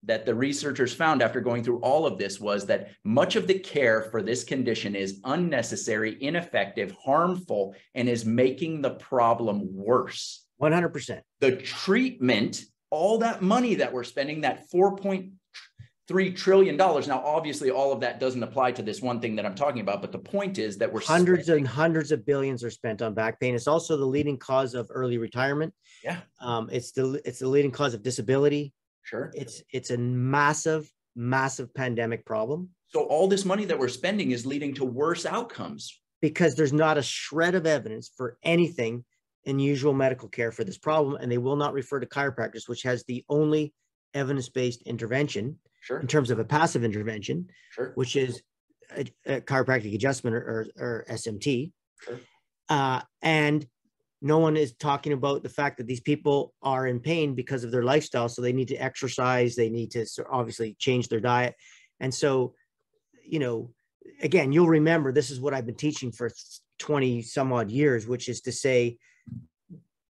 that the researchers found after going through all of this was that much of the care for this condition is unnecessary, ineffective, harmful, and is making the problem worse. One hundred percent. The treatment, all that money that we're spending, that 4.3 trillion dollars. Now, obviously, all of that doesn't apply to this one thing that I'm talking about, but the point is that we're hundreds spending- and hundreds of billions are spent on back pain. It's also the leading cause of early retirement. Yeah. Um, it's the it's the leading cause of disability. Sure. It's it's a massive, massive pandemic problem So all this money that we're spending is leading to worse outcomes. because there's not a shred of evidence for anything in usual medical care for this problem, and they will not refer to chiropractors, which has the only evidence-based intervention Sure. in terms of a passive intervention, Sure. which is a, a chiropractic adjustment or, or, or SMT. Sure. Uh, and no one is talking about the fact that these people are in pain because of their lifestyle. So they need to exercise, they need to obviously change their diet. And so, you know, again, you'll remember this is what I've been teaching for 20 some odd years, which is to say,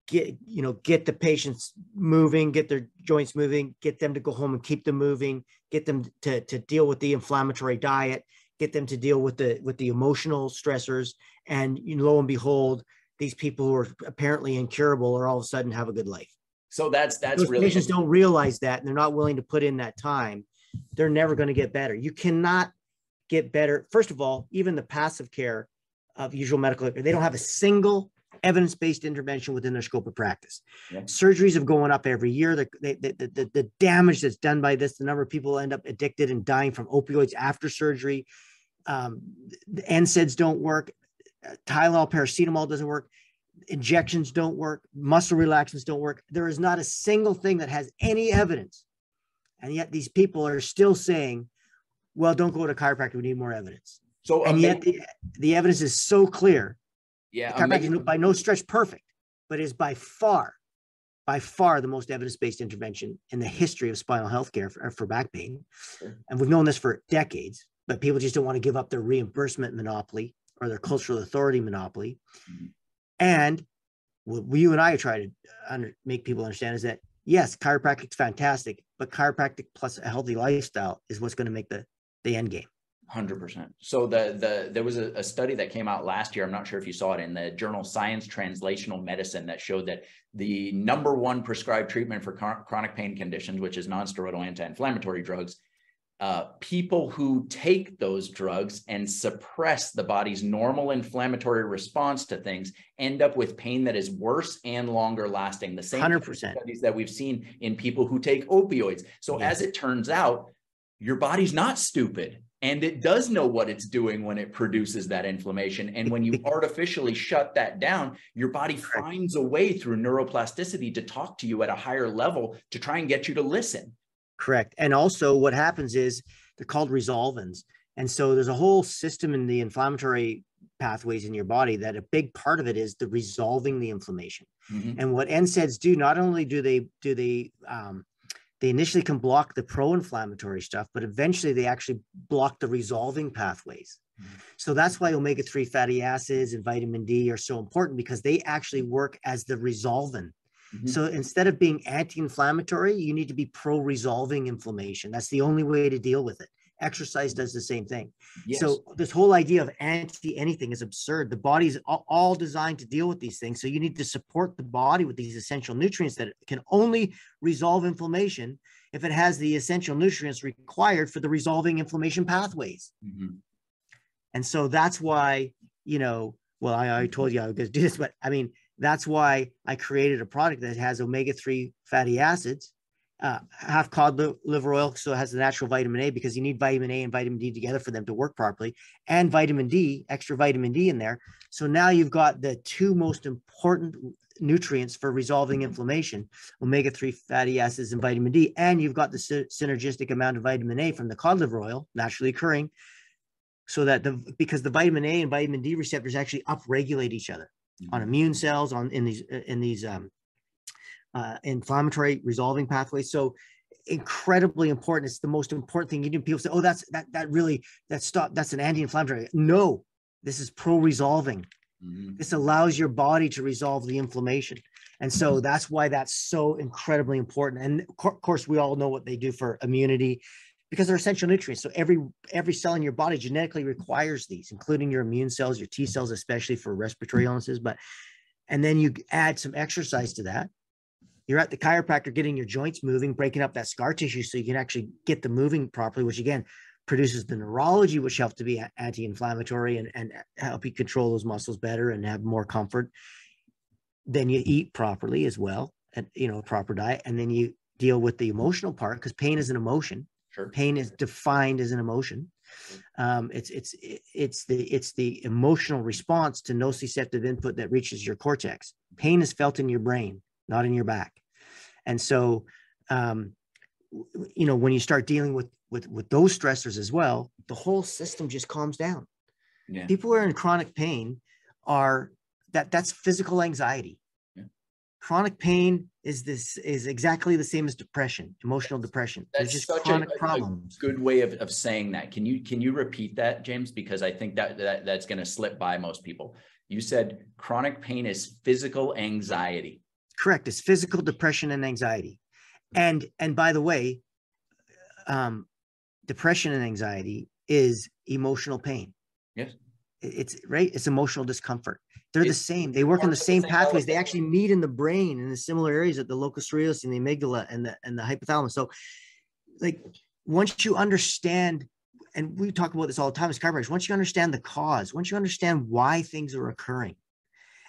get you know get the patients moving get their joints moving get them to go home and keep them moving get them to, to deal with the inflammatory diet get them to deal with the with the emotional stressors and you know, lo and behold these people who are apparently incurable are all of a sudden have a good life. So that's that's those really patients don't realize that and they're not willing to put in that time they're never going to get better. You cannot get better. First of all even the passive care of usual medical care, they don't have a single evidence-based intervention within their scope of practice. Yeah. surgeries have going up every year. The, the, the, the, damage that's done by this the number of people end up addicted and dying from opioids after surgery um, the NSAIDs don't work tylenol paracetamol doesn't work injections don't work, muscle relaxants don't work. There is not a single thing that has any evidence. And yet these people are still saying, well, don't go to chiropractor. We need more evidence. so And ama- yet the, the evidence is so clear. yeah, Chiropractic is ama- no- by no stretch perfect, but is by far, by far the most evidence-based intervention in the history of spinal health care for, for back pain. Sure. And we've known this for decades, but people just don't want to give up their reimbursement monopoly or their cultural authority monopoly. Mhm. And what you and I try to under, make people understand is that yes, chiropractic's fantastic, but chiropractic plus a healthy lifestyle is what's going to make the the end game. Hundred percent. So the the there was a, a, study that came out last year. I'm not sure if you saw it in the journal Science Translational Medicine that showed that the number one prescribed treatment for chronic pain conditions, which is nonsteroidal anti-inflammatory drugs, uh, people who take those drugs and suppress the body's normal inflammatory response to things end up with pain that is worse and longer lasting. The same 100%. studies that we've seen in people who take opioids. So yes. as it turns out, your body's not stupid and it does know what it's doing when it produces that inflammation. And when you [LAUGHS] artificially shut that down, your body finds a way through neuroplasticity to talk to you at a higher level to try and get you to listen. Correct. And also, what happens is they're called resolvins. And so there's a whole system in the inflammatory pathways in your body that a big part of it is the resolving the inflammation. Mm-hmm. And what NSAIDs do, not only do they do they um, they initially can block the pro-inflammatory stuff, but eventually they actually block the resolving pathways. Mm-hmm. So that's why omega-3 fatty acids and vitamin D are so important because they actually work as the resolvin. Mm-hmm. So instead of being anti-inflammatory, you need to be pro-resolving inflammation. That's the only way to deal with it. Exercise does the same thing. Yes. So this whole idea of anti anything is absurd. The body's all designed to deal with these things. So you need to support the body with these essential nutrients that can only resolve inflammation if it has the essential nutrients required for the resolving inflammation pathways. Mm-hmm. And so that's why, you know, well, I, I told you I was going to do this, but I mean, that's why I created a product that has omega 3 fatty acids, uh, half cod liver oil, so it has the natural vitamin A because you need vitamin A and vitamin D together for them to work properly, and vitamin D, extra vitamin D in there. So now you've got the two most important nutrients for resolving inflammation omega 3 fatty acids and vitamin D. And you've got the synergistic amount of vitamin A from the cod liver oil, naturally occurring. So that the because the vitamin A and vitamin D receptors actually upregulate each other on mm-hmm. immune cells on in these uh, in these um, uh, inflammatory resolving pathways. So incredibly important. It's the most important thing you do. People say, "Oh, that's that that really that stop that's an anti-inflammatory." No, this is pro-resolving. Mm-hmm. This allows your body to resolve the inflammation. And so mm-hmm. that's why that's so incredibly important. And of course, we all know what they do for immunity because they're essential nutrients. So every every cell in your body genetically requires these, including your immune cells, your T cells, especially for respiratory illnesses. But and then you add some exercise to that. You're at the chiropractor getting your joints moving, breaking up that scar tissue so you can actually get the moving properly, which again produces the neurology, which helps to be anti-inflammatory and, and help you control those muscles better and have more comfort. Then you eat properly as well, and you know, proper diet, and then you deal with the emotional part because pain is an emotion Sure. Pain is defined as an emotion. Um, it's it's it's the it's the emotional response to nociceptive input that reaches your cortex. Pain is felt in your brain, not in your back, and so um, you know when you start dealing with with with those stressors as well, the whole system just calms down. Yeah. People who are in chronic pain are that that's physical anxiety chronic pain is this is exactly the same as depression emotional depression. That's just chronic a, problems. good way of, of saying that. Can you can you repeat that james? Because i think that, that that's going to slip by most people. You said chronic pain is physical anxiety. Correct. It's physical depression and anxiety. And and by the way um depression and anxiety is emotional pain. Yes it's right it's emotional discomfort they're it's, the same. They work in the same pathways. They actually meet in the brain in the similar areas at the locus coeruleus and the amygdala and the and the hypothalamus. So, like once you understand, and we talk about this all the time as chiropractors, once you understand the cause, once you understand why things are occurring,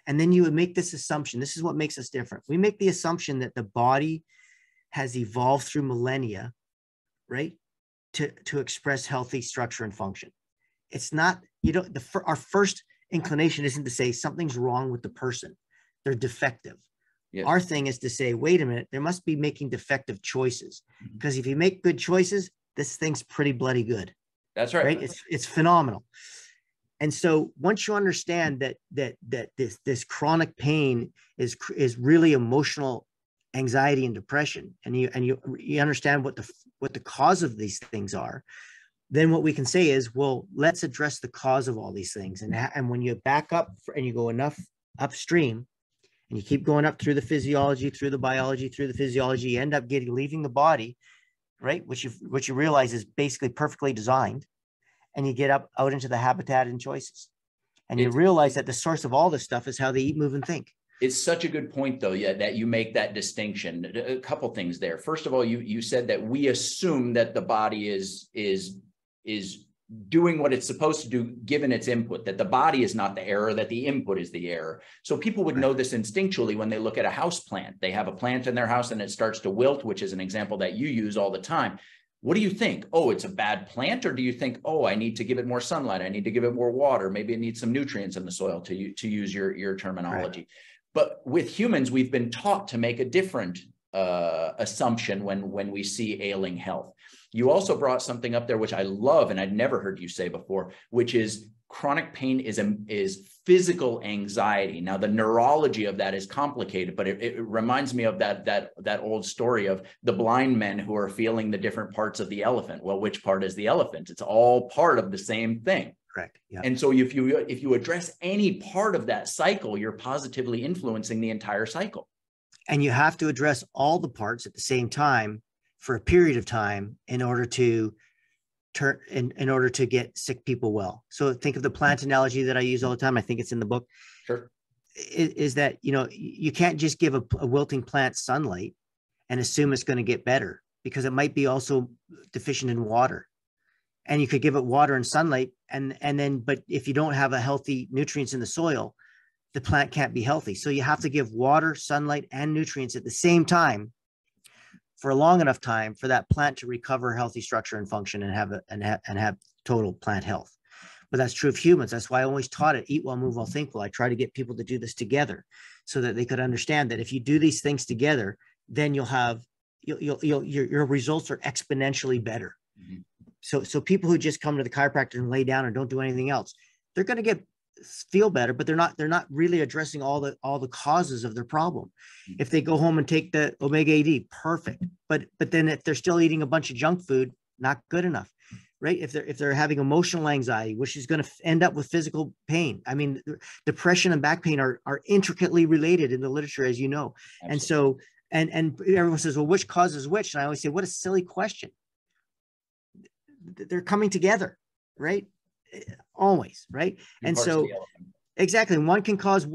and then you would make this assumption. This is what makes us different. We make the assumption that the body has evolved through millennia, right, to to express healthy structure and function. It's not you know the our first inclination isn't to say something's wrong with the person, they're defective. Yes. Our thing is to say, wait a minute, there must be making defective choices. Mm-hmm. Because if you make good choices, this thing's pretty bloody good. That's right. right? It's it's phenomenal. And so once you understand that that that this this chronic pain is is really emotional anxiety and depression, and you and you you understand what the what the cause of these things are, then what we can say is, well, let's address the cause of all these things. And, and when you back up and you go enough upstream and you keep going up through the physiology, through the biology, through the physiology, you end up getting leaving the body, right? Which you which you realize is basically perfectly designed, and you get up out into the habitat and choices, and you It's- realize that the source of all this stuff is how they eat, move, and think. It's such a good point, though, yeah, that you make that distinction. A a couple things there. First of all, you you said that we assume that the body is is is doing what it's supposed to do given its input. That the body is not the error, that the input is the error. So people would know this instinctually when they look at a house plant. They have a plant in their house and it starts to wilt, which is an example that you use all the time. What do you think? Oh, it's a bad plant, or do you think, oh, I need to give it more sunlight, I need to give it more water, maybe it needs some nutrients in the soil to to use your your terminology. But with humans, we've been taught to make a different uh, assumption when when we see ailing health. You also brought something up there which I love and I'd never heard you say before, which is chronic pain is a, is physical anxiety. Now the neurology of that is complicated, but it, it reminds me of that that that old story of the blind men who are feeling the different parts of the elephant. Well, which part is the elephant? It's all part of the same thing. Correct. Yeah. And so if you if you address any part of that cycle, you're positively influencing the entire cycle. and you have to address all the parts at the same time for a period of time in order to turn in, in order to get sick people well. So think of the mm-hmm. plant analogy that i use all the time. I think it's in the book. Sure. is, is that you know you can't just give a, a wilting plant sunlight and assume it's going to get better because it might be also deficient in water. And you could give it water and sunlight and and then but if you don't have a healthy nutrients in the soil the plant can't be healthy. So you have to give water sunlight and nutrients at the same time for a long enough time for that plant to recover healthy structure and function and have a, and, ha- and have total plant health. But that's true of humans. That's why i always taught it eat well move well think well. I try to get people to do this together so that they could understand that if you do these things together then you'll have you'll, you'll, you'll your, your results are exponentially better. Mhm. so so people who just come to the chiropractor and lay down and don't do anything else they're going to get feel better but they're not they're not really addressing all the all the causes of their problem. Mhm. if they go home and take the omega ad perfect but but then if they're still eating a bunch of junk food not good enough right? If they're if they're having emotional anxiety which is going to end up with physical pain i mean depression and back pain are are intricately related in the literature as you know. And so and and everyone says well which causes which? And i always say what a silly question. They're coming together right always right? Two and so exactly one can cause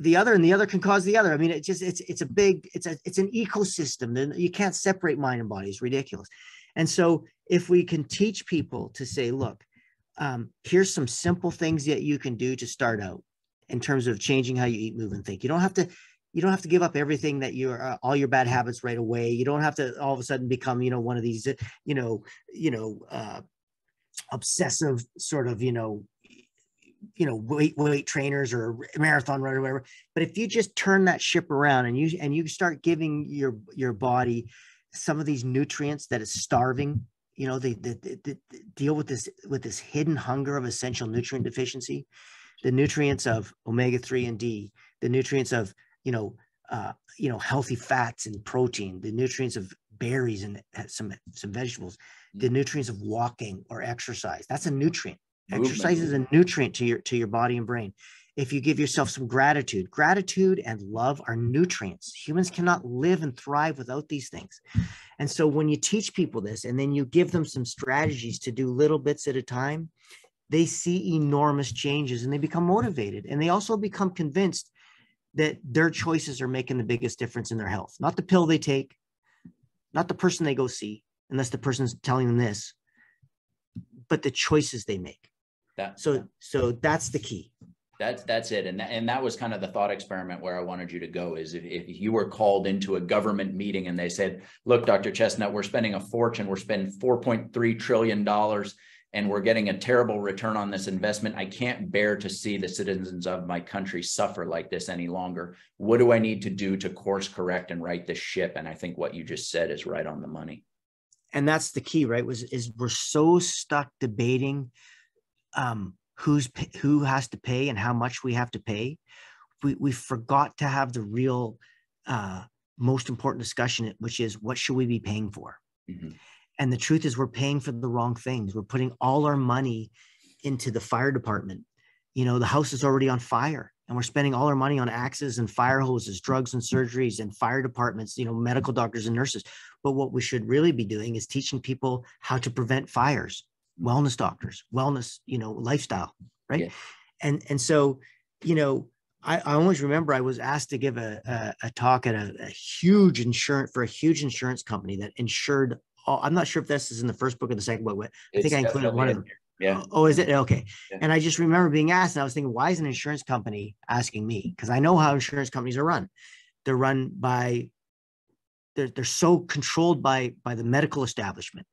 the other and the other can cause the other. I mean it just it's it's a big it's a it's an ecosystem then you can't separate mind and body it's ridiculous. And so if we can teach people to say look um, here's some simple things that you can do to start out in terms of changing how you eat move and think. You don't have to you don't have to give up everything that you're uh, all your bad habits right away. You don't have to all of a sudden become you know one of these uh, you know you know uh obsessive sort of you know you know weight weight trainers or marathon runner or whatever. But if you just turn that ship around and you and you start giving your your body some of these nutrients that is starving you know they, deal with this with this hidden hunger of essential nutrient deficiency the nutrients of omega-3 and d the nutrients of you know uh, you know healthy fats and protein the nutrients of berries and some some vegetables the mm. nutrients of walking or exercise that's a nutrient. Exercise is a nutrient to your to your body and brain. If you give yourself some gratitude gratitude and love are nutrients. Humans cannot live and thrive without these things. And so when you teach people this and then you give them some strategies to do little bits at a time they see enormous changes and they become motivated and they also become convinced that their choices are making the biggest difference in their health not the pill they take not the person they go see unless the person's telling them this but the choices they make That, so so that's the key That's that's it, and that, and that was kind of the thought experiment where I wanted you to go. Is if, if you were called into a government meeting and they said, "Look, Dr. Chestnut, we're spending a fortune. We're spending four point three trillion dollars, and we're getting a terrible return on this investment. I can't bear to see the citizens of my country suffer like this any longer. What do I need to do to course correct and right this ship?" And I think what you just said is right on the money. and that's the key right was is we're so stuck debating um who's who has to pay and how much we have to pay we we forgot to have the real uh most important discussion which is what should we be paying for Mhm. And the truth is we're paying for the wrong things we're putting all our money into the fire department you know the house is already on fire and we're spending all our money on axes and fire hoses, drugs and surgeries and fire departments, you know, medical doctors and nurses. But what we should really be doing is teaching people how to prevent fires, wellness doctors, wellness, you know, lifestyle, right? Yeah. And and so, you know, I, I always remember I was asked to give a, a, a talk at a, a, huge insurance for a huge insurance company that insured. All, I'm not sure if this is in the first book or the second book, but I think I included one of them. Yeah. Oh, is it okay? Yeah. And I just remember being asked, and I was thinking, why is an insurance company asking me? Because I know how insurance companies are run. They're run by they're they're so controlled by by the medical establishment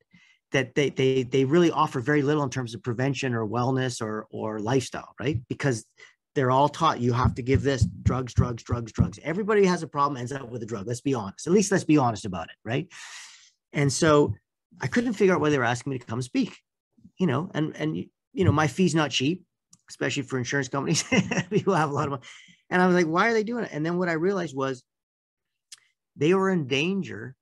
that they they they really offer very little in terms of prevention or wellness or or lifestyle, right? Because they're all taught you have to give this drugs, drugs, drugs, drugs. Everybody has a problem ends up with a drug. Let's be honest. At least let's be honest about it, right? And so I couldn't figure out why they were asking me to come speak, you know, and and you know my fee's not cheap, especially for insurance companies. [LAUGHS] People have a lot of money, and I was like, why are they doing it? And then what I realized was they were in danger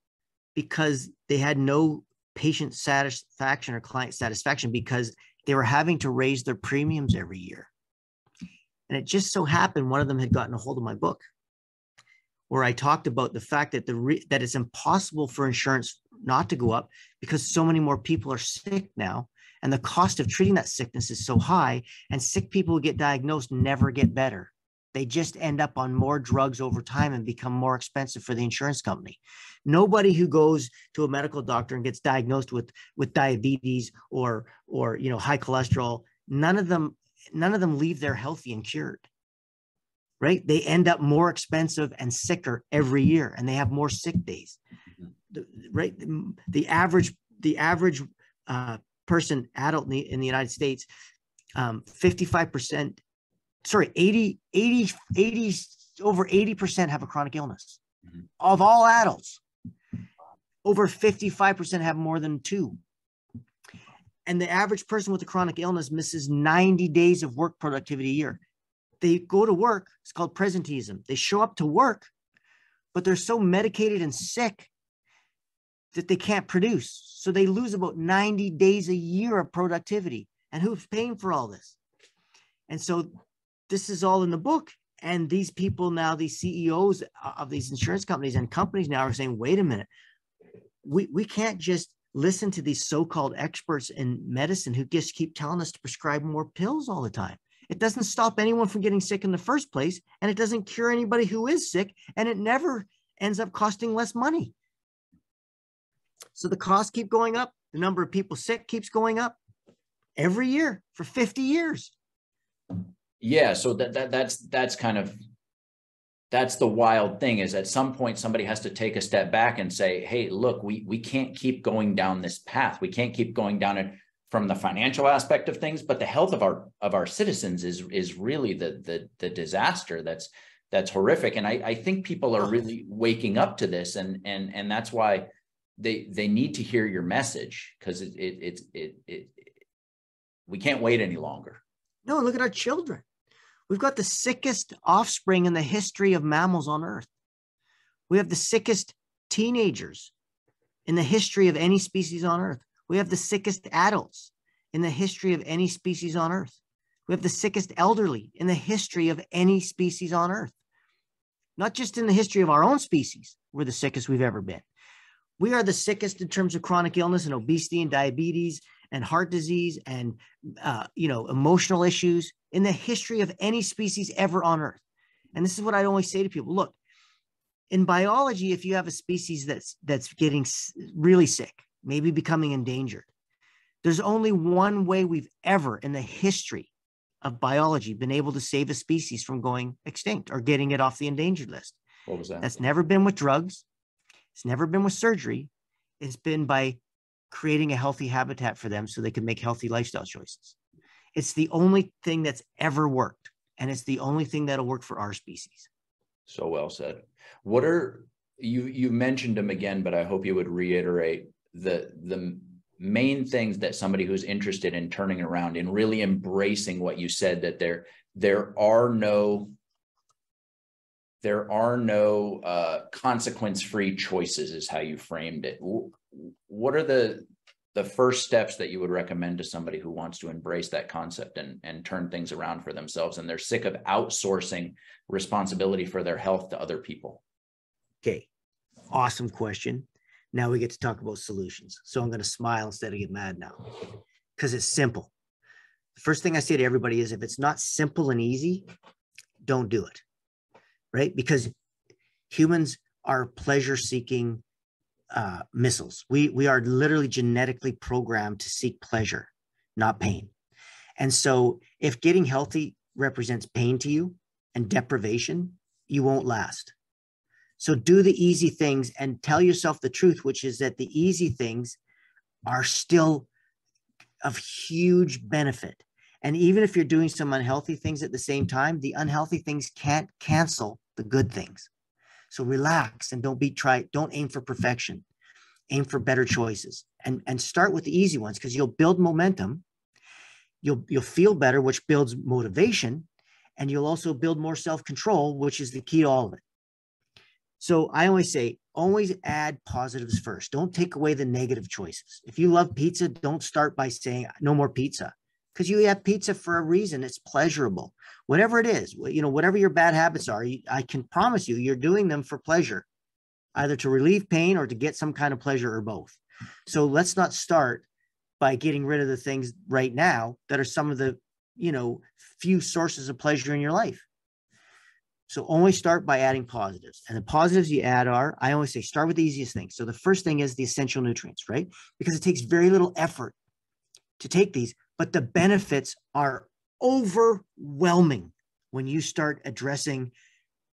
because they had no patient satisfaction or client satisfaction because they were having to raise their premiums every year and it just so happened one of them had gotten a hold of my book where I talked about the fact that the re- that it's impossible for insurance not to go up because so many more people are sick now and the cost of treating that sickness is so high and sick people who get diagnosed never get better. They just end up on more drugs over time and become more expensive for the insurance company. Nobody who goes to a medical doctor and gets diagnosed with with diabetes or or you know high cholesterol none of them none of them leave there healthy and cured right? They end up more expensive and sicker every year and they have more sick days the, right the, the, average the average uh, person adult in the, in the united states um, 55% sorry 80 80 80 over 80% have a chronic illness mm-hmm. of all adults over 55% have more than two and the average person with a chronic illness misses 90 days of work productivity a year. They go to work, it's called presenteeism. They show up to work, but they're so medicated and sick that they can't produce. So they lose about 90 days a year of productivity. And who's paying for all this? And so this is all in the book. And these people now, these CEOs of these insurance companies and companies now are saying, wait a minute, we, we can't just listen to these so-called experts in medicine who just keep telling us to prescribe more pills all the time. It doesn't stop anyone from getting sick in the first place, and it doesn't cure anybody who is sick, and it never ends up costing less money. So the costs keep going up, the number of people sick keeps going up every year for 50 years. Yeah, so that, that that's that's kind of that's the wild thing is at some point somebody has to take a step back and say hey look we we can't keep going down this path. We can't keep going down it from the financial aspect of things but the health of our of our citizens is is really the the the disaster that's that's horrific. And i i think people are oh. really waking up to this and and and that's why they they need to hear your message because it it, it it it we can't wait any longer no look at our children We've got the sickest offspring in the history of mammals on Earth. We have the sickest teenagers in the history of any species on Earth. We have the sickest adults in the history of any species on Earth. We have the sickest elderly in the history of any species on Earth. Not just in the history of our own species, we're the sickest we've ever been. We are the sickest in terms of chronic illness and obesity and diabetes and heart disease and uh, you know emotional issues in the history of any species ever on earth. And this is what i always say to people look in biology if you have a species that's that's getting really sick maybe becoming endangered there's only one way we've ever in the history of biology been able to save a species from going extinct or getting it off the endangered list. What was that? That's never been with drugs it's never been with surgery it's been by creating a healthy habitat for them so they can make healthy lifestyle choices. It's the only thing that's ever worked, and it's the only thing that'll work for our species. So well said. What are you you mentioned them again, but I hope you would reiterate the the main things that somebody who's interested in turning around and really embracing what you said that there there are no there are no uh, consequence free choices is how you framed it what are the the first steps that you would recommend to somebody who wants to embrace that concept and, and turn things around for themselves and they're sick of outsourcing responsibility for their health to other people? Okay. Awesome question. Now we get to talk about solutions. So I'm going to smile instead of get mad now because it's simple. The first thing I say to everybody is if it's not simple and easy, don't do it. Right? Because humans are pleasure seeking uh, missiles. We we are literally genetically programmed to seek pleasure, not pain. And so, if getting healthy represents pain to you and deprivation, you won't last. So do the easy things and tell yourself the truth, which is that the easy things are still of huge benefit. And even if you're doing some unhealthy things at the same time, the unhealthy things can't cancel the good things. So relax and don't be try, don't aim for perfection. Aim for better choices and, and start with the easy ones because you'll build momentum. You'll you'll feel better, which builds motivation, and you'll also build more self-control, which is the key to all of it. So I always say, always add positives first. Don't take away the negative choices. If you love pizza, don't start by saying no more pizza because you have pizza for a reason. It's pleasurable, whatever it is. You know, whatever your bad habits are, I can promise you, you're doing them for pleasure, either to relieve pain or to get some kind of pleasure or both. So let's not start by getting rid of the things right now that are some of the, you know, few sources of pleasure in your life. So only start by adding positives. And the positives you add are, I always say, start with the easiest things. So the first thing is the essential nutrients, right? Because it takes very little effort to take these, but the benefits are overwhelming when you start addressing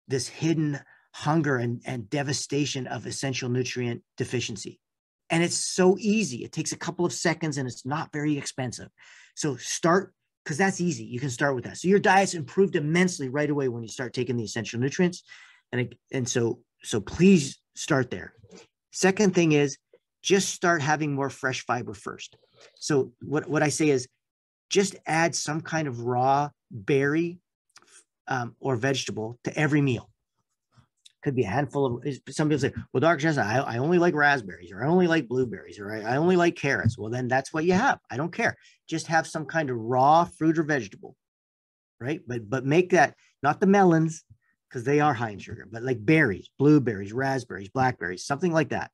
this hidden hunger and, and devastation of essential nutrient deficiency. And it's so easy. It takes a couple of seconds and it's not very expensive. So start because that's easy. You can start with that. So your diet's improved immensely right away when you start taking the essential nutrients. And, and so, so please start there. Second thing is just start having more fresh fiber first. So what, what I say is just add some kind of raw berry um, or vegetable to every meal. Could be a handful of some people say well dr Jensen, I, I only like raspberries or i only like blueberries or I, I only like carrots. Well then that's what you have. I don't care. Just have some kind of raw fruit or vegetable right? But but make that not the melons because they are high in sugar but like berries blueberries raspberries blackberries something like that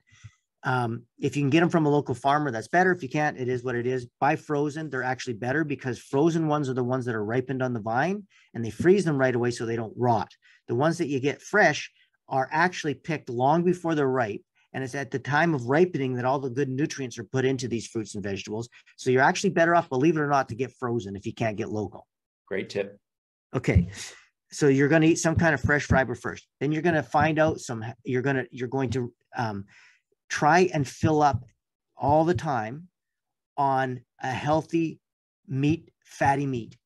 um, if you can get them from a local farmer that's better if you can't it is what it is buy frozen they're actually better because frozen ones are the ones that are ripened on the vine and they freeze them right away so they don't rot the ones that you get fresh are actually picked long before they're ripe. And it's at the time of ripening that all the good nutrients are put into these fruits and vegetables. So you're actually better off, believe it or not, to get frozen if you can't get local. Great tip. Okay. So you're going to eat some kind of fresh fiber first. Then you're going to find out some, you're going to, you're going to um, try and fill up all the time on a healthy meat, fatty meat.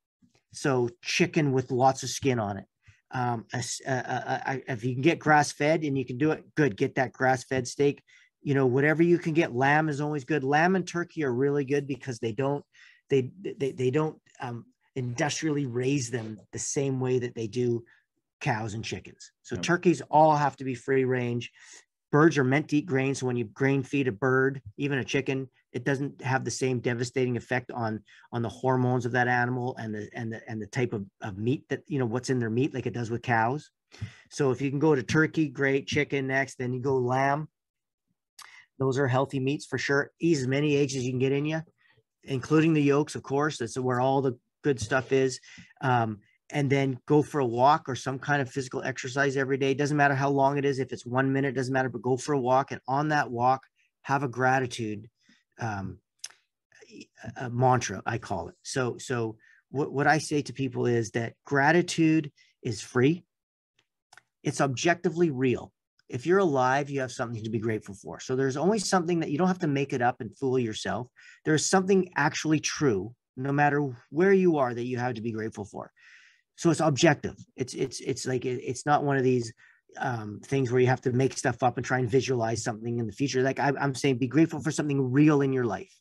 So chicken with lots of skin on it um, a, a, a, if you can get grass fed and you can do it, good. Get that grass fed steak. You know, whatever you can get. Lamb is always good. Lamb and turkey are really good because they don't they they they don't um, industrially raise them the same way that they do cows and chickens. So yep. turkeys all have to be free range. Birds are meant to eat grain. So when you grain feed a bird, even a chicken, it doesn't have the same devastating effect on on the hormones of that animal and the and the and the type of, of meat that you know what's in their meat like it does with cows. So if you can go to turkey great chicken next then you go lamb. Those are healthy meats for sure. Eat as many eggs as you can get in you including the yolks of course. That's where all the good stuff is. Um, and then go for a walk or some kind of physical exercise every day. Doesn't matter how long it is if it's one minute doesn't matter but go for a walk and on that walk have a gratitude um, a mantra i call it. So so what, what i say to people is that gratitude is free. It's objectively real. If you're alive you have something to be grateful for. So there's always something that you don't have to make it up and fool yourself. There's something actually true no matter where you are that you have to be grateful for so it's objective it's it's it's like it's not one of these um, things where you have to make stuff up and try and visualize something in the future. Like I, I'm saying, be grateful for something real in your life.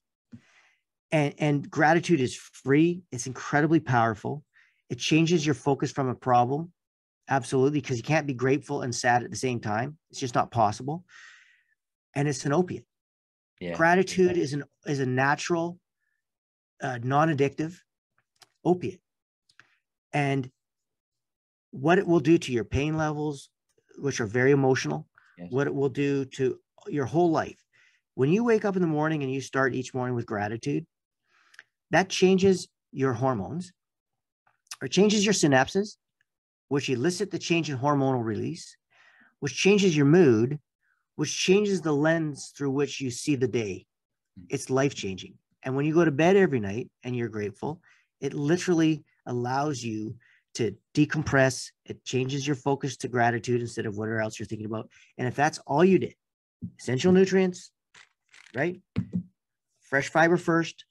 And, and gratitude is free. It's incredibly powerful. It changes your focus from a problem. Absolutely. Because you can't be grateful and sad at the same time. It's just not possible. And it's an opiate. Yeah. Gratitude is an is a natural, uh, non-addictive opiate, and what it will do to your pain levels, which are very emotional, yes. what it will do to your whole life. When you wake up in the morning and you start each morning with gratitude, that changes your hormones or changes your synapses, which elicit the change in hormonal release, which changes your mood, which changes the lens through which you see the day. Hmm. It's life changing. And when you go to bed every night and you're grateful, it literally allows you to decompress. It changes your focus to gratitude instead of whatever else you're thinking about. And if that's all you did, essential nutrients, right? Fresh fiber first.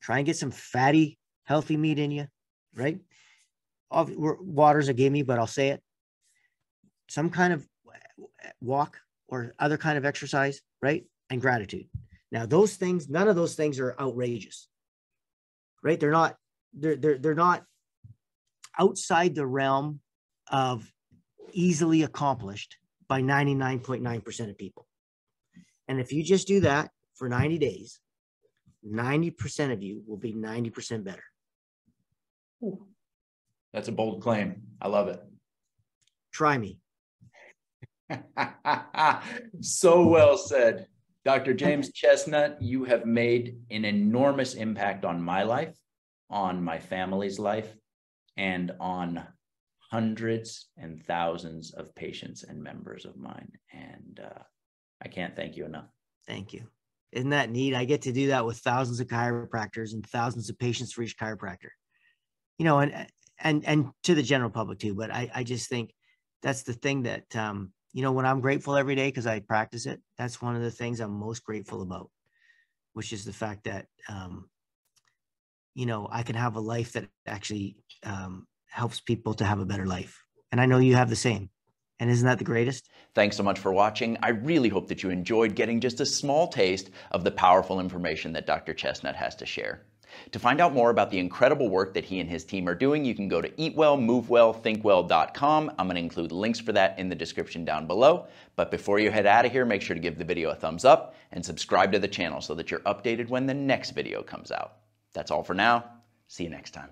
Try and get some fatty, healthy meat in you, right? Water's a gimme, but I'll say it. Some kind of walk or other kind of exercise, right? And gratitude. Now, those things, none of those things are outrageous, right? They're not, they're, they're, they're not outside the realm of easily accomplished by 99.9% of people. And if you just do that for 90 days, 90% of you will be 90% better. That's a bold claim. I love it. Try me. [LAUGHS] so well said. Dr. James Chestnut, you have made an enormous impact on my life, on my family's life, and on hundreds and thousands of patients and members of mine. And uh, I can't thank you enough. Thank you. Isn't that neat? I get to do that with thousands of chiropractors and thousands of patients for each chiropractor. You know, and and and to the general public too. But I I just think that's the thing that um, you know when I'm grateful every day because I practice it. That's one of the things I'm most grateful about, which is the fact that um, you know I can have a life that actually um, helps people to have a better life. And I know you have the same. And isn't that the greatest? Thanks so much for watching. I really hope that you enjoyed getting just a small taste of the powerful information that Dr. Chestnut has to share. To find out more about the incredible work that he and his team are doing, you can go to eatwell, I'm going to include links for that in the description down below. But before you head out of here, make sure to give the video a thumbs up and subscribe to the channel so that you're updated when the next video comes out. That's all for now. See you next time.